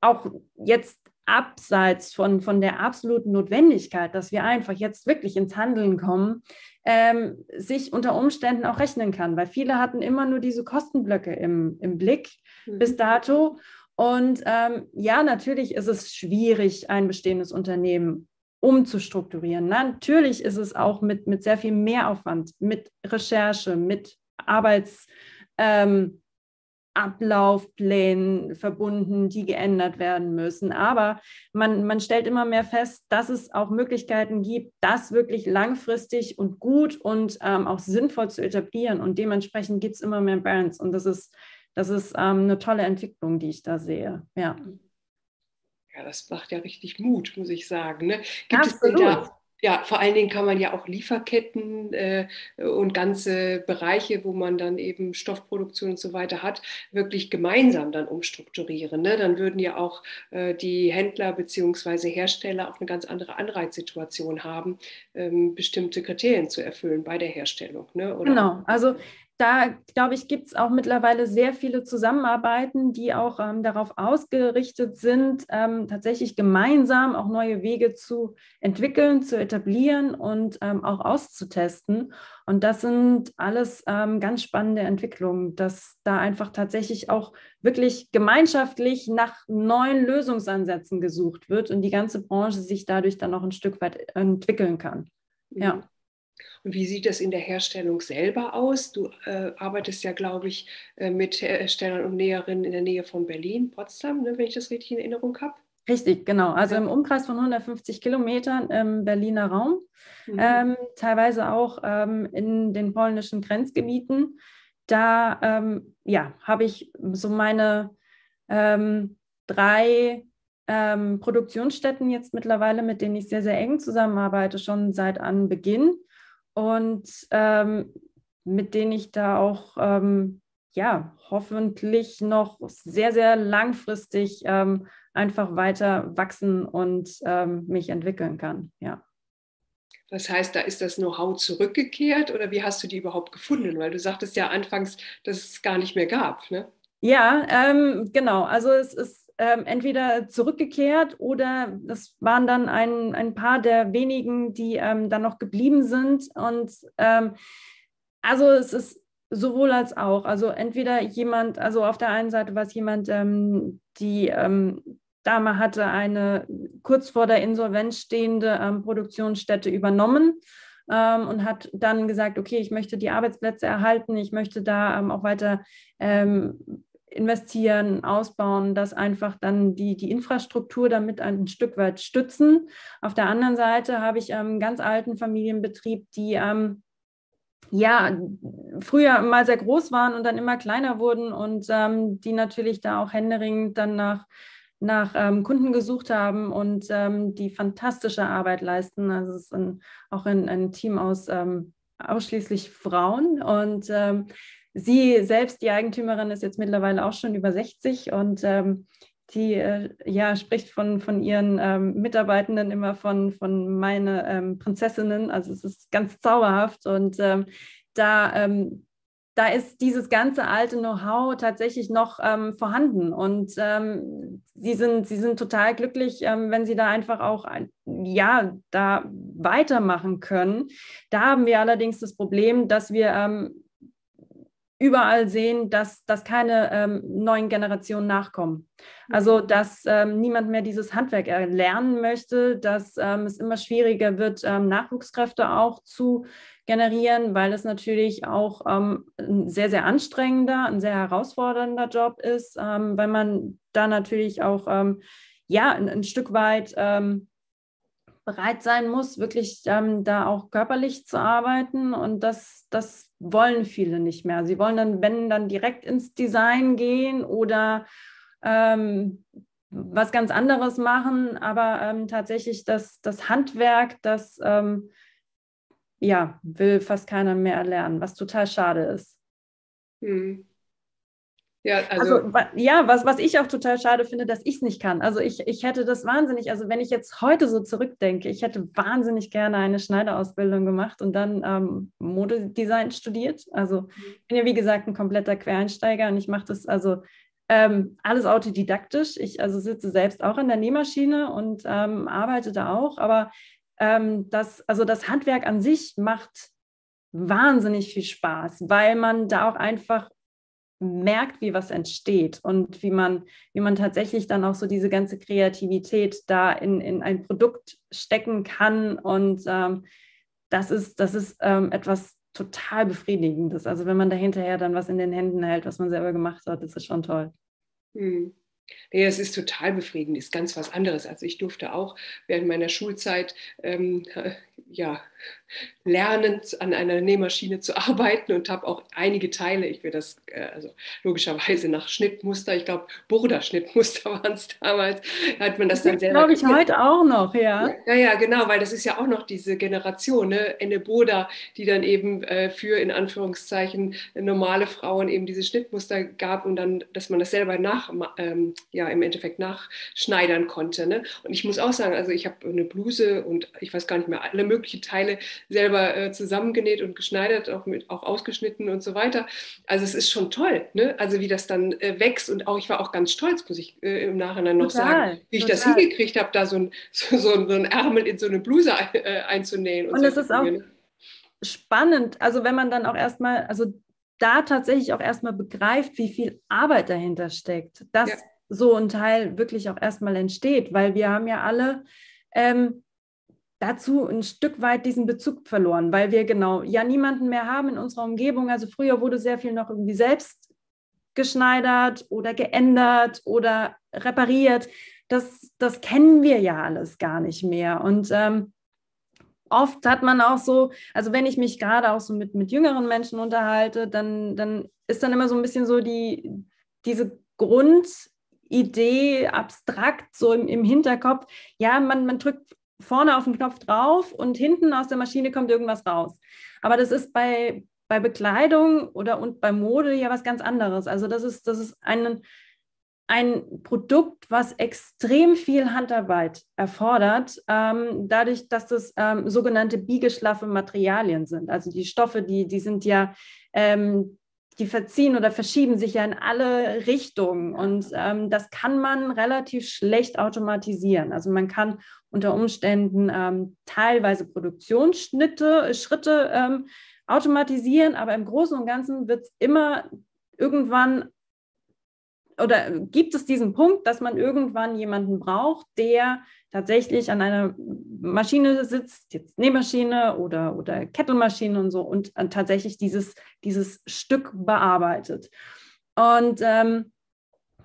auch jetzt abseits von, von der absoluten Notwendigkeit, dass wir einfach jetzt wirklich ins Handeln kommen, ähm, sich unter Umständen auch rechnen kann. Weil viele hatten immer nur diese Kostenblöcke im, im Blick mhm. bis dato. Und ähm, ja, natürlich ist es schwierig, ein bestehendes Unternehmen umzustrukturieren. Natürlich ist es auch mit, mit sehr viel Mehraufwand, mit Recherche, mit Arbeitsablaufplänen ähm, verbunden, die geändert werden müssen. Aber man, man stellt immer mehr fest, dass es auch Möglichkeiten gibt, das wirklich langfristig und gut und ähm, auch sinnvoll zu etablieren. Und dementsprechend gibt es immer mehr Brands. Und das ist, das ist ähm, eine tolle Entwicklung, die ich da sehe. Ja. Ja, das macht ja richtig Mut, muss ich sagen. Ne? Gibt Absolut. es da, ja, vor allen Dingen kann man ja auch Lieferketten äh, und ganze Bereiche, wo man dann eben Stoffproduktion und so weiter hat, wirklich gemeinsam dann umstrukturieren. Ne? Dann würden ja auch äh, die Händler bzw. Hersteller auch eine ganz andere Anreizsituation haben, ähm, bestimmte Kriterien zu erfüllen bei der Herstellung. Ne? Oder genau, also da, glaube ich, gibt es auch mittlerweile sehr viele Zusammenarbeiten, die auch ähm, darauf ausgerichtet sind, ähm, tatsächlich gemeinsam auch neue Wege zu entwickeln, zu etablieren und ähm, auch auszutesten. Und das sind alles ähm, ganz spannende Entwicklungen, dass da einfach tatsächlich auch wirklich gemeinschaftlich nach neuen Lösungsansätzen gesucht wird und die ganze Branche sich dadurch dann auch ein Stück weit entwickeln kann. Ja. Wie sieht das in der Herstellung selber aus? Du äh, arbeitest ja, glaube ich, äh, mit Herstellern und Näherinnen in der Nähe von Berlin, Potsdam, ne, wenn ich das richtig in Erinnerung habe. Richtig, genau. Also im Umkreis von 150 Kilometern im Berliner Raum, mhm. ähm, teilweise auch ähm, in den polnischen Grenzgebieten. Da ähm, ja, habe ich so meine ähm, drei ähm, Produktionsstätten jetzt mittlerweile, mit denen ich sehr, sehr eng zusammenarbeite, schon seit Anbeginn und ähm, mit denen ich da auch ja, hoffentlich noch sehr, sehr langfristig ähm, einfach weiter wachsen und ähm, mich entwickeln kann. Ja. Das heißt, da ist das Know-how zurückgekehrt oder wie hast du die überhaupt gefunden? Weil du sagtest ja anfangs, dass es gar nicht mehr gab. Ne? Ja, ähm, genau. Also es ist ähm, entweder zurückgekehrt oder das waren dann ein, ein paar der wenigen, die ähm, dann noch geblieben sind. Und ähm, also es ist sowohl als auch. Also entweder jemand, also auf der einen Seite war es jemand, ähm, die ähm, Dame hatte eine kurz vor der Insolvenz stehende Produktionsstätte übernommen und hat dann gesagt, okay, ich möchte die Arbeitsplätze erhalten, ich möchte da auch weiter investieren, ausbauen, das einfach dann die, die Infrastruktur damit ein Stück weit stützen. Auf der anderen Seite habe ich einen ganz alten Familienbetrieb, die ähm, ja, früher mal sehr groß waren und dann immer kleiner wurden und ähm, die natürlich da auch händeringend dann nach, nach ähm, Kunden gesucht haben und ähm, die fantastische Arbeit leisten. Also es ist ein, auch ein, ein Team aus ähm, ausschließlich Frauen und ähm, sie selbst, die Eigentümerin, ist jetzt mittlerweile auch schon über 60 und ähm, die äh, ja spricht von, von ihren ähm, Mitarbeitenden immer von, von meine ähm, Prinzessinnen. Also es ist ganz zauberhaft und ähm, da, ähm, da ist dieses ganze alte Know-how tatsächlich noch ähm, vorhanden und sie, sind, sie sind total glücklich, wenn sie da einfach auch ja, da weitermachen können. Da haben wir allerdings das Problem, dass wir überall sehen, dass, dass keine ähm, neuen Generationen nachkommen. Also, mhm. dass ähm, niemand mehr dieses Handwerk erlernen möchte, dass ähm, es immer schwieriger wird, ähm, Nachwuchskräfte auch zu generieren, weil es natürlich auch ähm, ein sehr, sehr anstrengender, ein sehr herausfordernder Job ist, ähm, weil man da natürlich auch ja, ein, ein, Stück weit bereit sein muss, wirklich ähm, da auch körperlich zu arbeiten. Und das, das wollen viele nicht mehr. Sie wollen dann, wenn dann direkt ins Design gehen oder ähm, was ganz anderes machen, aber ähm, tatsächlich das, das Handwerk, das ähm, ja, will fast keiner mehr erlernen, was total schade ist. Hm. Ja, also, also, ja, was, was ich auch total schade finde, dass ich es nicht kann. Also ich, ich hätte das wahnsinnig, also wenn ich jetzt heute so zurückdenke, ich hätte wahnsinnig gerne eine Schneiderausbildung gemacht und dann ähm, Modedesign studiert. Also ich bin ja wie gesagt ein kompletter Quereinsteiger und ich mache das also ähm, alles autodidaktisch. Ich also sitze selbst auch an der Nähmaschine und ähm, arbeite da auch, aber ähm, das, also das Handwerk an sich macht wahnsinnig viel Spaß, weil man da auch einfach merkt, wie was entsteht und wie man, wie man tatsächlich dann auch so diese ganze Kreativität da in, in ein Produkt stecken kann. Und ähm, das ist, das ist ähm, etwas total Befriedigendes. Also wenn man da hinterher dann was in den Händen hält, was man selber gemacht hat, das ist schon toll. Hm. Nee, es ist total befriedigend, ist ganz was anderes. Also ich durfte auch während meiner Schulzeit ähm, ja, lernen, an einer Nähmaschine zu arbeiten und habe auch einige Teile, ich will das äh, also logischerweise nach Schnittmuster, ich glaube Burda-Schnittmuster waren es damals, hat man das, das dann selber. glaube ich heute auch noch, ja. ja. Ja, genau, weil das ist ja auch noch diese Generation, ne? Enne Burda, die dann eben äh, für in Anführungszeichen normale Frauen eben diese Schnittmuster gab und dann, dass man das selber nach, ähm, ja, im Endeffekt nachschneidern konnte. Ne? Und ich muss auch sagen, also ich habe eine Bluse und ich weiß gar nicht mehr alle möglichen Teile selber äh, zusammengenäht und geschneidert, auch, mit, auch ausgeschnitten und so weiter. Also es ist schon toll, ne? also wie das dann äh, wächst und auch ich war auch ganz stolz, muss ich äh, im Nachhinein noch total, sagen, wie ich total. das hingekriegt habe, da so ein, so, so, ein Ärmel in so eine Bluse äh, einzunähen. Und, es ist auch ne? spannend, also wenn man dann auch erstmal, also da tatsächlich auch erstmal begreift, wie viel Arbeit dahinter steckt, dass ja. So ein Teil wirklich auch erstmal entsteht, weil wir haben ja alle ähm, dazu ein Stück weit diesen Bezug verloren, weil wir genau ja niemanden mehr haben in unserer Umgebung. Also früher wurde sehr viel noch irgendwie selbst geschneidert oder geändert oder repariert. das, das kennen wir ja alles gar nicht mehr. Und ähm, oft hat man auch so, also wenn ich mich gerade auch so mit, mit jüngeren Menschen unterhalte, dann, dann ist dann immer so ein bisschen so die, diese Grundidee abstrakt so im, im Hinterkopf. Ja, man, man drückt vorne auf den Knopf drauf und hinten aus der Maschine kommt irgendwas raus. Aber das ist bei, bei Bekleidung oder und bei Mode ja was ganz anderes. Also das ist, das ist ein, ein Produkt, was extrem viel Handarbeit erfordert, ähm, dadurch, dass das ähm, sogenannte biegeschlaffe Materialien sind. Also die Stoffe, die, die sind ja, ähm, die verziehen oder verschieben sich ja in alle Richtungen. Und ähm, das kann man relativ schlecht automatisieren. Also man kann unter Umständen ähm, teilweise Produktionsschnitte, Schritte ähm, automatisieren, aber im Großen und Ganzen wird es immer irgendwann oder gibt es diesen Punkt, dass man irgendwann jemanden braucht, der tatsächlich an einer Maschine sitzt, jetzt Nähmaschine oder, oder Kettelmaschine und so, und tatsächlich dieses, dieses Stück bearbeitet. Und ähm,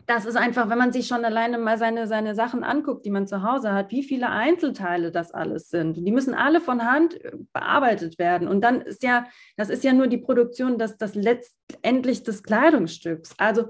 das ist einfach, wenn man sich schon alleine mal seine, seine Sachen anguckt, die man zu Hause hat, wie viele Einzelteile das alles sind. Die müssen alle von Hand äh, bearbeitet werden. Und dann ist ja, das ist ja nur die Produktion des, das letztendlich des Kleidungsstücks. Also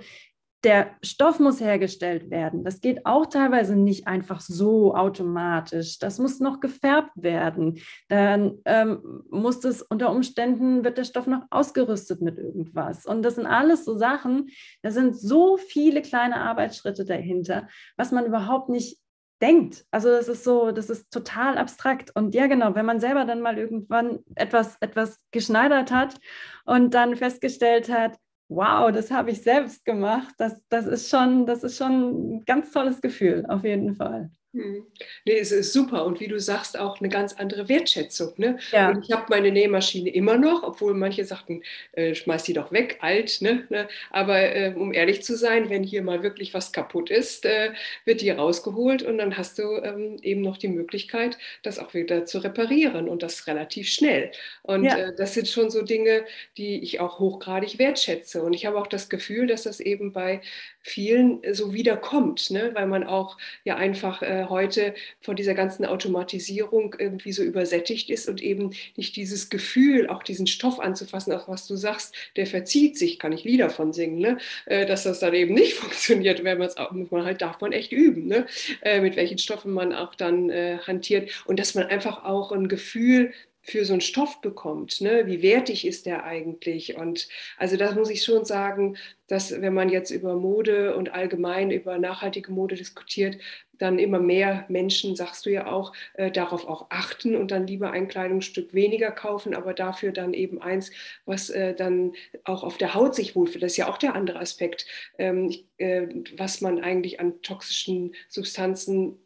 der Stoff muss hergestellt werden. Das geht auch teilweise nicht einfach so automatisch. Das muss noch gefärbt werden. Dann ähm, muss es unter Umständen, wird der Stoff noch ausgerüstet mit irgendwas. Und das sind alles so Sachen, da sind so viele kleine Arbeitsschritte dahinter, was man überhaupt nicht denkt. Also das ist so, das ist total abstrakt. Und ja, genau, wenn man selber dann mal irgendwann etwas, etwas geschneidert hat und dann festgestellt hat, wow, das habe ich selbst gemacht. Das, das, ist schon, das ist schon ein ganz tolles Gefühl, auf jeden Fall. Hm. Nee, es ist super und wie du sagst, auch eine ganz andere Wertschätzung. Ne? Ja. Und ich habe meine Nähmaschine immer noch, obwohl manche sagten, äh, schmeiß die doch weg, alt. Ne? ne? Aber äh, um ehrlich zu sein, wenn hier mal wirklich was kaputt ist, äh, wird die rausgeholt und dann hast du ähm, eben noch die Möglichkeit, das auch wieder zu reparieren und das relativ schnell. Und ja. Äh, das sind schon so Dinge, die ich auch hochgradig wertschätze. Und ich habe auch das Gefühl, dass das eben bei vielen so wiederkommt, ne? weil man auch ja einfach äh, heute von dieser ganzen Automatisierung irgendwie so übersättigt ist und eben nicht dieses Gefühl, auch diesen Stoff anzufassen, auch was du sagst, der verzieht sich, kann ich Lieder von singen, ne? Äh, dass das dann eben nicht funktioniert, wenn man es auch, muss man halt, darf man echt üben, ne? Äh, mit welchen Stoffen man auch dann äh, hantiert und dass man einfach auch ein Gefühl für so einen Stoff bekommt. Ne? Wie wertig ist der eigentlich? Und also da muss ich schon sagen, dass wenn man jetzt über Mode und allgemein über nachhaltige Mode diskutiert, dann immer mehr Menschen, sagst du ja auch, äh, darauf auch achten und dann lieber ein Kleidungsstück weniger kaufen, aber dafür dann eben eins, was äh, dann auch auf der Haut sich wohlfühlt. Das ist ja auch der andere Aspekt, ähm, äh, was man eigentlich an toxischen Substanzen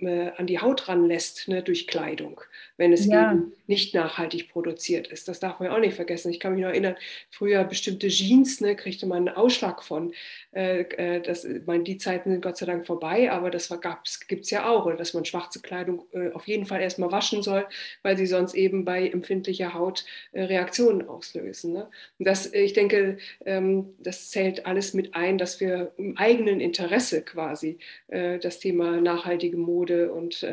äh, an die Haut ranlässt ne, durch Kleidung, wenn es ja. eben nicht nachhaltig produziert ist. Das darf man ja auch nicht vergessen. Ich kann mich noch erinnern, früher bestimmte Jeans, ne, kriegte man einen Ausschlag von. Äh, äh, das, meine, die Zeiten sind Gott sei Dank vorbei, aber das gibt es ja auch, oder dass man schwarze Kleidung äh, auf jeden Fall erstmal waschen soll, weil sie sonst eben bei empfindlicher Haut Reaktionen auslösen. Ne? Und das, ich denke, ähm, das zählt alles mit ein, dass wir im eigenen Interesse quasi das Thema nachhaltige Mode und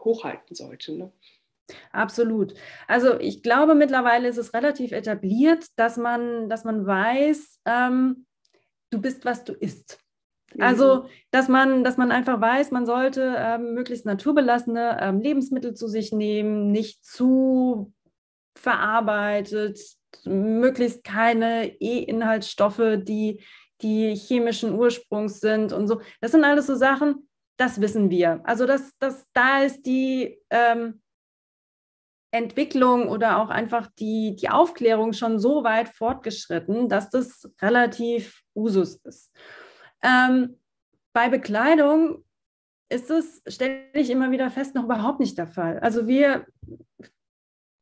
hochhalten sollten. Ne? Absolut. Also ich glaube, mittlerweile ist es relativ etabliert, dass man, dass man weiß, ähm, du bist, was du isst. Also, mhm. dass man, dass man einfach weiß, man sollte ähm, möglichst naturbelassene ähm, Lebensmittel zu sich nehmen, nicht zu verarbeitet, möglichst keine E-Inhaltsstoffe, die, die chemischen Ursprungs sind und so. Das sind alles so Sachen, das wissen wir. Also, das, das, da ist die ähm, Entwicklung oder auch einfach die, die Aufklärung schon so weit fortgeschritten, dass das relativ Usus ist. Ähm, bei Bekleidung ist es, stelle ich immer wieder fest, noch überhaupt nicht der Fall. Also wir,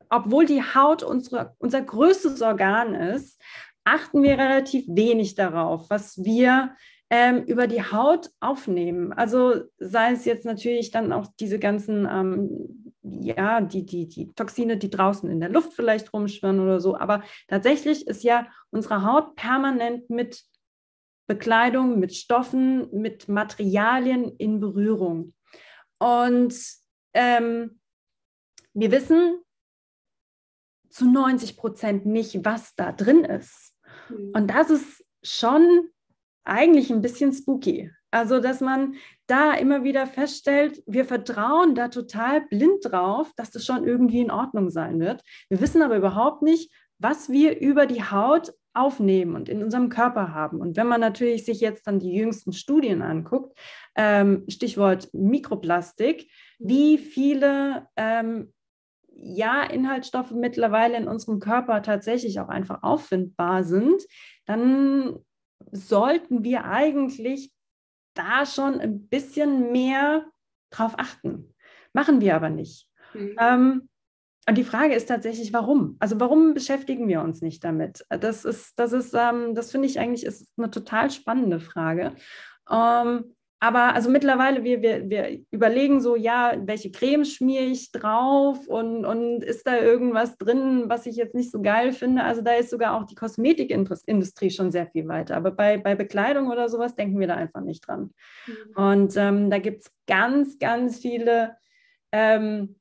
obwohl die Haut unsere, unser größtes Organ ist, achten wir relativ wenig darauf, was wir ähm, über die Haut aufnehmen. Also sei es jetzt natürlich dann auch diese ganzen ähm, ja, die, die, die Toxine, die draußen in der Luft vielleicht rumschwirren oder so. Aber tatsächlich ist ja unsere Haut permanent mit Bekleidung, mit Stoffen, mit Materialien in Berührung. Und ähm, wir wissen zu 90 Prozent nicht, was da drin ist. Mhm. Und das ist schon eigentlich ein bisschen spooky. Also, dass man da immer wieder feststellt, wir vertrauen da total blind drauf, dass das schon irgendwie in Ordnung sein wird. Wir wissen aber überhaupt nicht, was wir über die Haut aufnehmen und in unserem Körper haben. Und wenn man natürlich sich jetzt dann die jüngsten Studien anguckt, ähm, Stichwort Mikroplastik, wie viele ähm, ja, Inhaltsstoffe mittlerweile in unserem Körper tatsächlich auch einfach auffindbar sind, dann sollten wir eigentlich da schon ein bisschen mehr drauf achten. Machen wir aber nicht. Mhm. Ähm, und die Frage ist tatsächlich, warum? Also warum beschäftigen wir uns nicht damit? Das ist, das ist, ähm, das finde ich eigentlich ist eine total spannende Frage. Ähm, aber also mittlerweile, wir, wir, wir überlegen so, ja, welche Creme schmiere ich drauf und, und ist da irgendwas drin, was ich jetzt nicht so geil finde? Also da ist sogar auch die Kosmetikindustrie schon sehr viel weiter. Aber bei, bei Bekleidung oder sowas denken wir da einfach nicht dran. Mhm. Und ähm, da gibt es ganz, ganz viele ähm,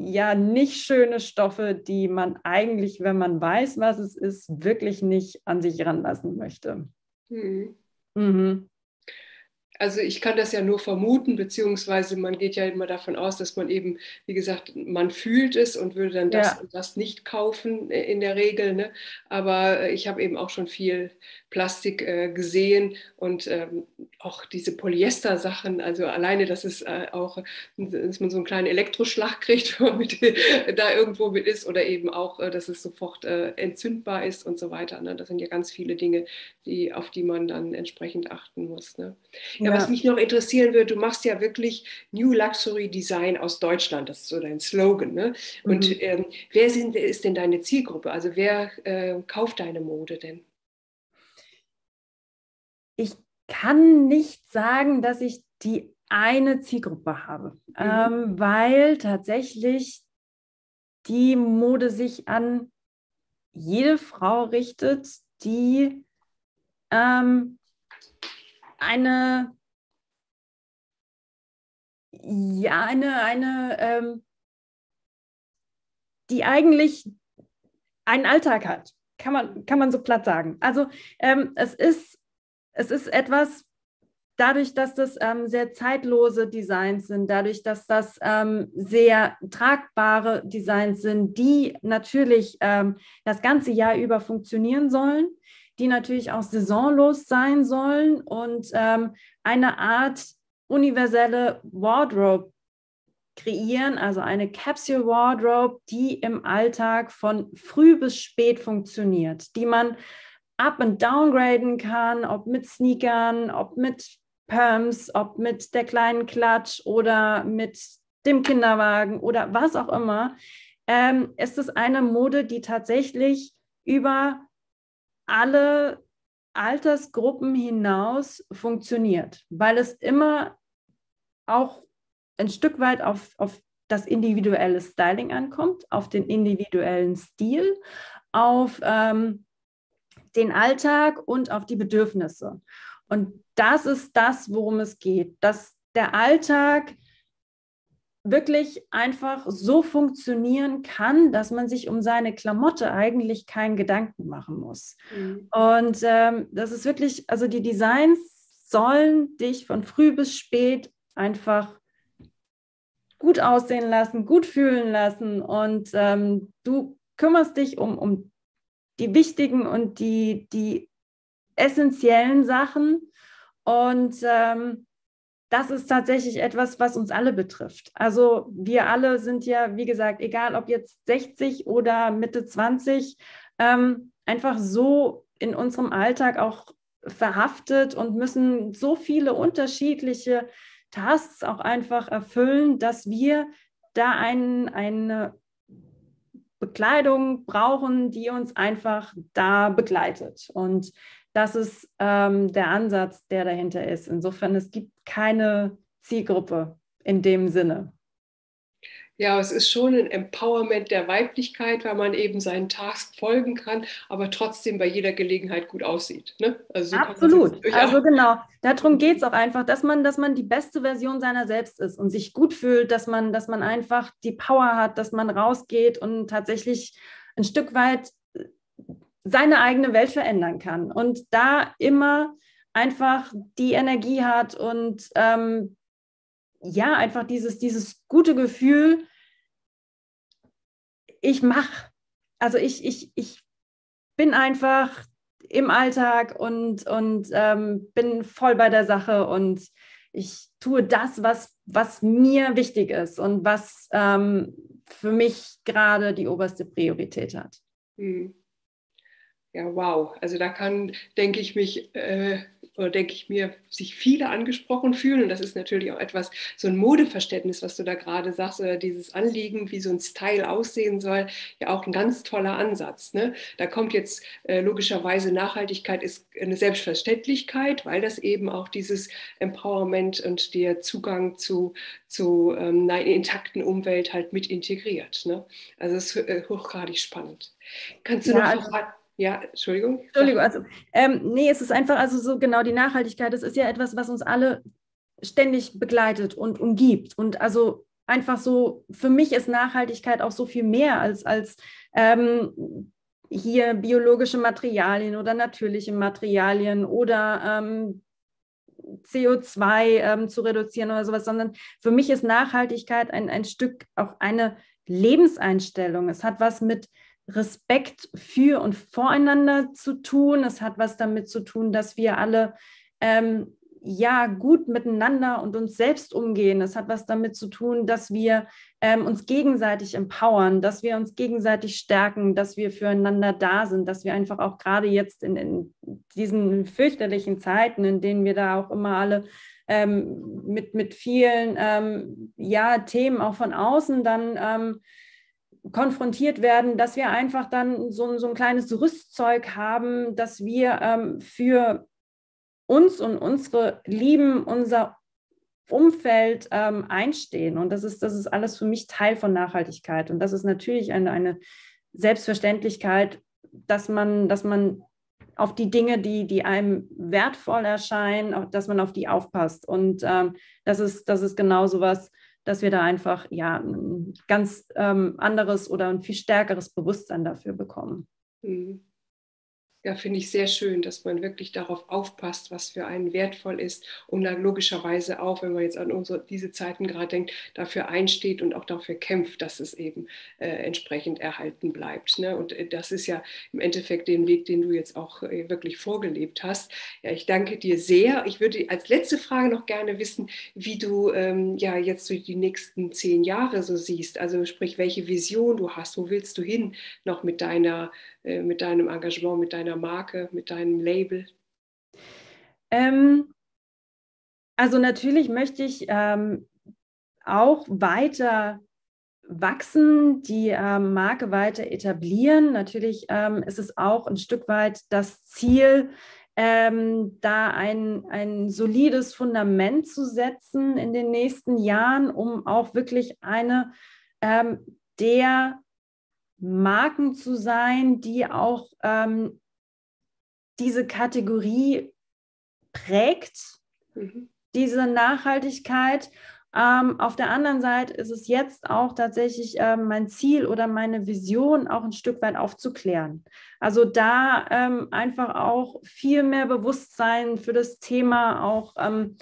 ja nicht schöne Stoffe, die man eigentlich, wenn man weiß, was es ist, wirklich nicht an sich ranlassen möchte. Mhm. Mhm. Also ich kann das ja nur vermuten, beziehungsweise man geht ja immer davon aus, dass man eben, wie gesagt, man fühlt es und würde dann das ja. und das nicht kaufen in der Regel. Ne? Aber äh, ich habe eben auch schon viel Plastik äh, gesehen und ähm, auch diese Polyester-Sachen, also alleine, dass es äh, auch, dass man so einen kleinen Elektroschlag kriegt, wenn man mit, da irgendwo mit ist oder eben auch, äh, dass es sofort äh, entzündbar ist und so weiter. Ne? Das sind ja ganz viele Dinge, die, auf die man dann entsprechend achten muss. Ne? Ja, ja, was mich noch interessieren würde, du machst ja wirklich New Luxury Design aus Deutschland, das ist so dein Slogan. Ne? Und mhm. ähm, wer sind, ist denn deine Zielgruppe? Also wer äh, kauft deine Mode denn? Ich kann nicht sagen, dass ich die eine Zielgruppe habe, mhm. ähm, weil tatsächlich die Mode sich an jede Frau richtet, die ähm, eine, ja, eine, eine, ähm, die eigentlich einen Alltag hat, kann man, kann man so platt sagen. Also ähm, es, ist, es ist etwas, dadurch, dass das ähm, sehr zeitlose Designs sind, dadurch, dass das ähm, sehr tragbare Designs sind, die natürlich ähm, das ganze Jahr über funktionieren sollen, die natürlich auch saisonlos sein sollen und ähm, eine Art universelle Wardrobe kreieren, also eine Capsule Wardrobe, die im Alltag von früh bis spät funktioniert, die man up und downgraden kann, ob mit Sneakern, ob mit Perms, ob mit der kleinen Klatsch oder mit dem Kinderwagen oder was auch immer, ähm, ist es eine Mode, die tatsächlich über alle Altersgruppen hinaus funktioniert, weil es immer auch ein Stück weit auf, auf das individuelle Styling ankommt, auf den individuellen Stil, auf ähm, den Alltag und auf die Bedürfnisse. Und das ist das, worum es geht, dass der Alltag wirklich einfach so funktionieren kann, dass man sich um seine Klamotte eigentlich keinen Gedanken machen muss. Mhm. Und ähm, das ist wirklich, also die Designs sollen dich von früh bis spät einfach gut aussehen lassen, gut fühlen lassen und ähm, du kümmerst dich um, um die wichtigen und die, die essentiellen Sachen und ähm, das ist tatsächlich etwas, was uns alle betrifft. Also wir alle sind ja, wie gesagt, egal ob jetzt 60 oder Mitte 20, ähm, einfach so in unserem Alltag auch verhaftet und müssen so viele unterschiedliche Tasks auch einfach erfüllen, dass wir da ein, eine Bekleidung brauchen, die uns einfach da begleitet. Und das ist ähm, der Ansatz, der dahinter ist. Insofern, es gibt keine Zielgruppe in dem Sinne. Ja, es ist schon ein Empowerment der Weiblichkeit, weil man eben seinen Task folgen kann, aber trotzdem bei jeder Gelegenheit gut aussieht. Ne? Also so Absolut. Also genau, darum geht es auch einfach, dass man, dass man die beste Version seiner selbst ist und sich gut fühlt, dass man, dass man einfach die Power hat, dass man rausgeht und tatsächlich ein Stück weit seine eigene Welt verändern kann. Und da immer einfach die Energie hat und ähm, ja, einfach dieses, dieses gute Gefühl, ich mache, also ich, ich, ich bin einfach im Alltag und, und ähm, bin voll bei der Sache und ich tue das, was, was mir wichtig ist und was ähm, für mich gerade die oberste Priorität hat. Mhm. Ja, wow. Also da kann, denke ich mich, äh, denke ich mir, sich viele angesprochen fühlen. Und das ist natürlich auch etwas, so ein Modeverständnis, was du da gerade sagst, oder dieses Anliegen, wie so ein Style aussehen soll, ja auch ein ganz toller Ansatz. Ne? Da kommt jetzt äh, logischerweise Nachhaltigkeit ist eine Selbstverständlichkeit, weil das eben auch dieses Empowerment und der Zugang zu, zu ähm, einer intakten Umwelt halt mit integriert. Ne? Also es ist äh, hochgradig spannend. Kannst du ja, noch also verraten? Ja, Entschuldigung. Entschuldigung, also ähm, nee, es ist einfach, also so genau die Nachhaltigkeit, das ist ja etwas, was uns alle ständig begleitet und umgibt. Und also einfach so, für mich ist Nachhaltigkeit auch so viel mehr als, als ähm, hier biologische Materialien oder natürliche Materialien oder ähm, CO2 ähm, zu reduzieren oder sowas, sondern für mich ist Nachhaltigkeit ein, ein Stück auch eine Lebenseinstellung. Es hat was mit Respekt für und voreinander zu tun. Es hat was damit zu tun, dass wir alle ähm, ja gut miteinander und uns selbst umgehen. Es hat was damit zu tun, dass wir ähm, uns gegenseitig empowern, dass wir uns gegenseitig stärken, dass wir füreinander da sind, dass wir einfach auch gerade jetzt in, in diesen fürchterlichen Zeiten, in denen wir da auch immer alle ähm, mit, mit vielen ähm, ja, Themen auch von außen dann ähm, konfrontiert werden, dass wir einfach dann so, so ein kleines Rüstzeug haben, dass wir ähm, für uns und unsere Lieben, unser Umfeld ähm, einstehen. Und das ist, das ist alles für mich Teil von Nachhaltigkeit. Und das ist natürlich eine, eine Selbstverständlichkeit, dass man, dass man auf die Dinge, die, die einem wertvoll erscheinen, dass man auf die aufpasst. Und ähm, das, ist, das ist genau so was, dass wir da einfach ja ein ganz ähm, anderes oder ein viel stärkeres Bewusstsein dafür bekommen. Mhm. Ja, finde ich sehr schön, dass man wirklich darauf aufpasst, was für einen wertvoll ist und dann logischerweise auch, wenn man jetzt an unsere, diese Zeiten gerade denkt, dafür einsteht und auch dafür kämpft, dass es eben äh, entsprechend erhalten bleibt. Ne? Und äh, das ist ja im Endeffekt den Weg, den du jetzt auch äh, wirklich vorgelebt hast. Ja, ich danke dir sehr. Ich würde als letzte Frage noch gerne wissen, wie du ähm, ja jetzt so die nächsten zehn Jahre so siehst. Also sprich, welche Vision du hast, wo willst du hin noch mit deiner äh, mit deinem Engagement, mit deiner Marke, mit deinem Label? Ähm, also natürlich möchte ich ähm, auch weiter wachsen, die ähm, Marke weiter etablieren. Natürlich ähm, ist es auch ein Stück weit das Ziel, ähm, da ein, ein solides Fundament zu setzen in den nächsten Jahren, um auch wirklich eine ähm, der Marken zu sein, die auch ähm, diese Kategorie prägt, mhm. diese Nachhaltigkeit. Ähm, auf der anderen Seite ist es jetzt auch tatsächlich ähm, mein Ziel oder meine Vision, auch ein Stück weit aufzuklären. Also da ähm, einfach auch viel mehr Bewusstsein für das Thema auch ähm,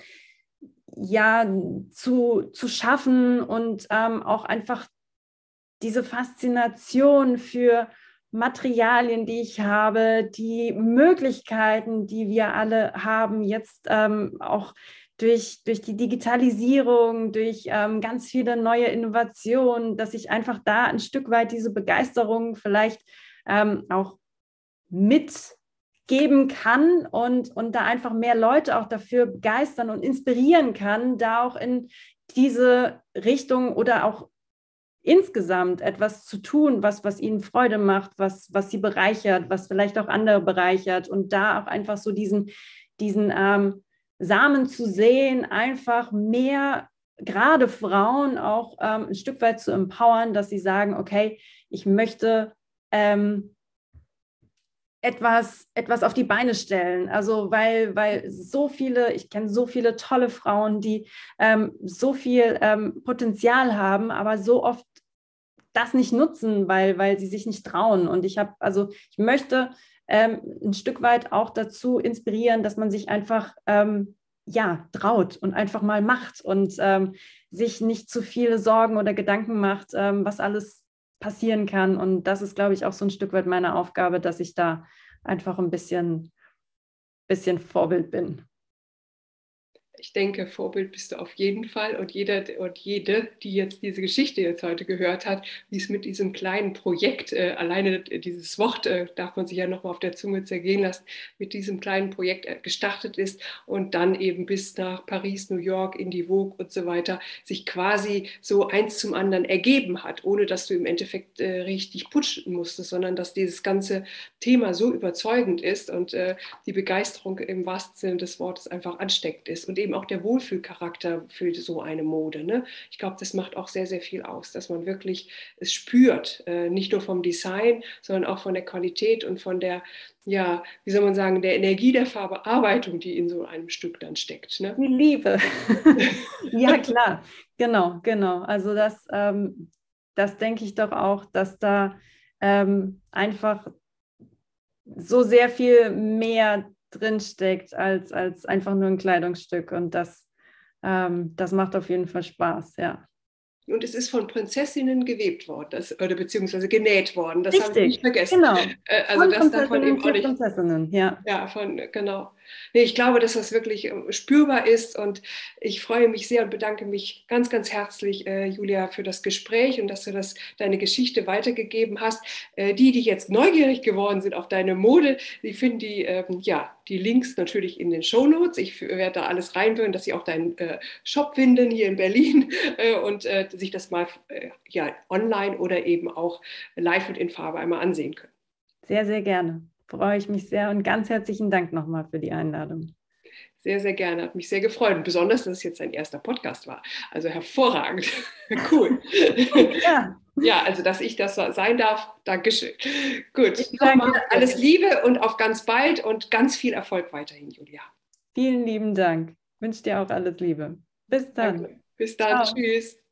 ja, zu, zu schaffen und ähm, auch einfach diese Faszination für Materialien, die ich habe, die Möglichkeiten, die wir alle haben, jetzt ähm, auch durch, durch die Digitalisierung, durch ähm, ganz viele neue Innovationen, dass ich einfach da ein Stück weit diese Begeisterung vielleicht ähm, auch mitgeben kann und, und da einfach mehr Leute auch dafür begeistern und inspirieren kann, da auch in diese Richtung oder auch insgesamt etwas zu tun, was, was ihnen Freude macht, was, was sie bereichert, was vielleicht auch andere bereichert und da auch einfach so diesen, diesen ähm, Samen zu sehen, einfach mehr gerade Frauen auch ähm, ein Stück weit zu empowern, dass sie sagen, okay, ich möchte ähm, etwas, etwas auf die Beine stellen. Also weil, weil so viele, ich kenne so viele tolle Frauen, die ähm, so viel ähm, Potenzial haben, aber so oft das nicht nutzen, weil, weil sie sich nicht trauen. Und ich habe, also ich möchte ähm, ein Stück weit auch dazu inspirieren, dass man sich einfach ähm, ja traut und einfach mal macht und ähm, sich nicht zu viele Sorgen oder Gedanken macht, ähm, was alles passieren kann. Und das ist, glaube ich, auch so ein Stück weit meine Aufgabe, dass ich da einfach ein bisschen, bisschen Vorbild bin ich denke, Vorbild bist du auf jeden Fall. Und jeder und jede, die jetzt diese Geschichte jetzt heute gehört hat, wie es mit diesem kleinen Projekt, äh, alleine dieses Wort äh, darf man sich ja nochmal auf der Zunge zergehen lassen, mit diesem kleinen Projekt äh, gestartet ist und dann eben bis nach Paris, New York, in die Vogue und so weiter sich quasi so eins zum anderen ergeben hat, ohne dass du im Endeffekt äh, richtig putschen musstest, sondern dass dieses ganze Thema so überzeugend ist und äh, die Begeisterung im wahrsten Sinne des Wortes einfach ansteckend ist. Und eben eben auch der Wohlfühlcharakter für so eine Mode. Ne? Ich glaube, das macht auch sehr, sehr viel aus, dass man wirklich es spürt, äh, nicht nur vom Design, sondern auch von der Qualität und von der, ja, wie soll man sagen, der Energie der Verarbeitung, die in so einem Stück dann steckt. Ne? Die Liebe. ja, klar, genau, genau. Also das, ähm, das denke ich doch auch, dass da ähm, einfach so sehr viel mehr drinsteckt als, als einfach nur ein Kleidungsstück. Und das, ähm, das macht auf jeden Fall Spaß, ja. Und es ist von Prinzessinnen gewebt worden, das, oder beziehungsweise genäht worden. Das habe ich nicht vergessen. Genau. Äh, also von das darf man eben auch nicht. Prinzessinnen, ja. Ja, von, genau. Nee, ich glaube, dass das wirklich ähm, spürbar ist und ich freue mich sehr und bedanke mich ganz, ganz herzlich, äh, Julia, für das Gespräch und dass du das, deine Geschichte weitergegeben hast. Äh, die, die jetzt neugierig geworden sind auf deine Mode, die finden die, ähm, ja, die Links natürlich in den Show Notes. Ich werde da alles reinwürden, dass sie auch deinen äh, Shop finden hier in Berlin äh, und äh, sich das mal äh, ja, online oder eben auch live und in Farbe einmal ansehen können. Sehr, sehr gerne freue ich mich sehr und ganz herzlichen Dank nochmal für die Einladung. Sehr, sehr gerne. Hat mich sehr gefreut. Und besonders, dass es jetzt ein erster Podcast war. Also hervorragend. cool. ja. ja, also dass ich das sein darf. Dankeschön. Gut. Nochmal alles Liebe und auf ganz bald und ganz viel Erfolg weiterhin, Julia. Vielen lieben Dank. Ich wünsche dir auch alles Liebe. Bis dann. Danke. Bis dann. Ciao. Tschüss.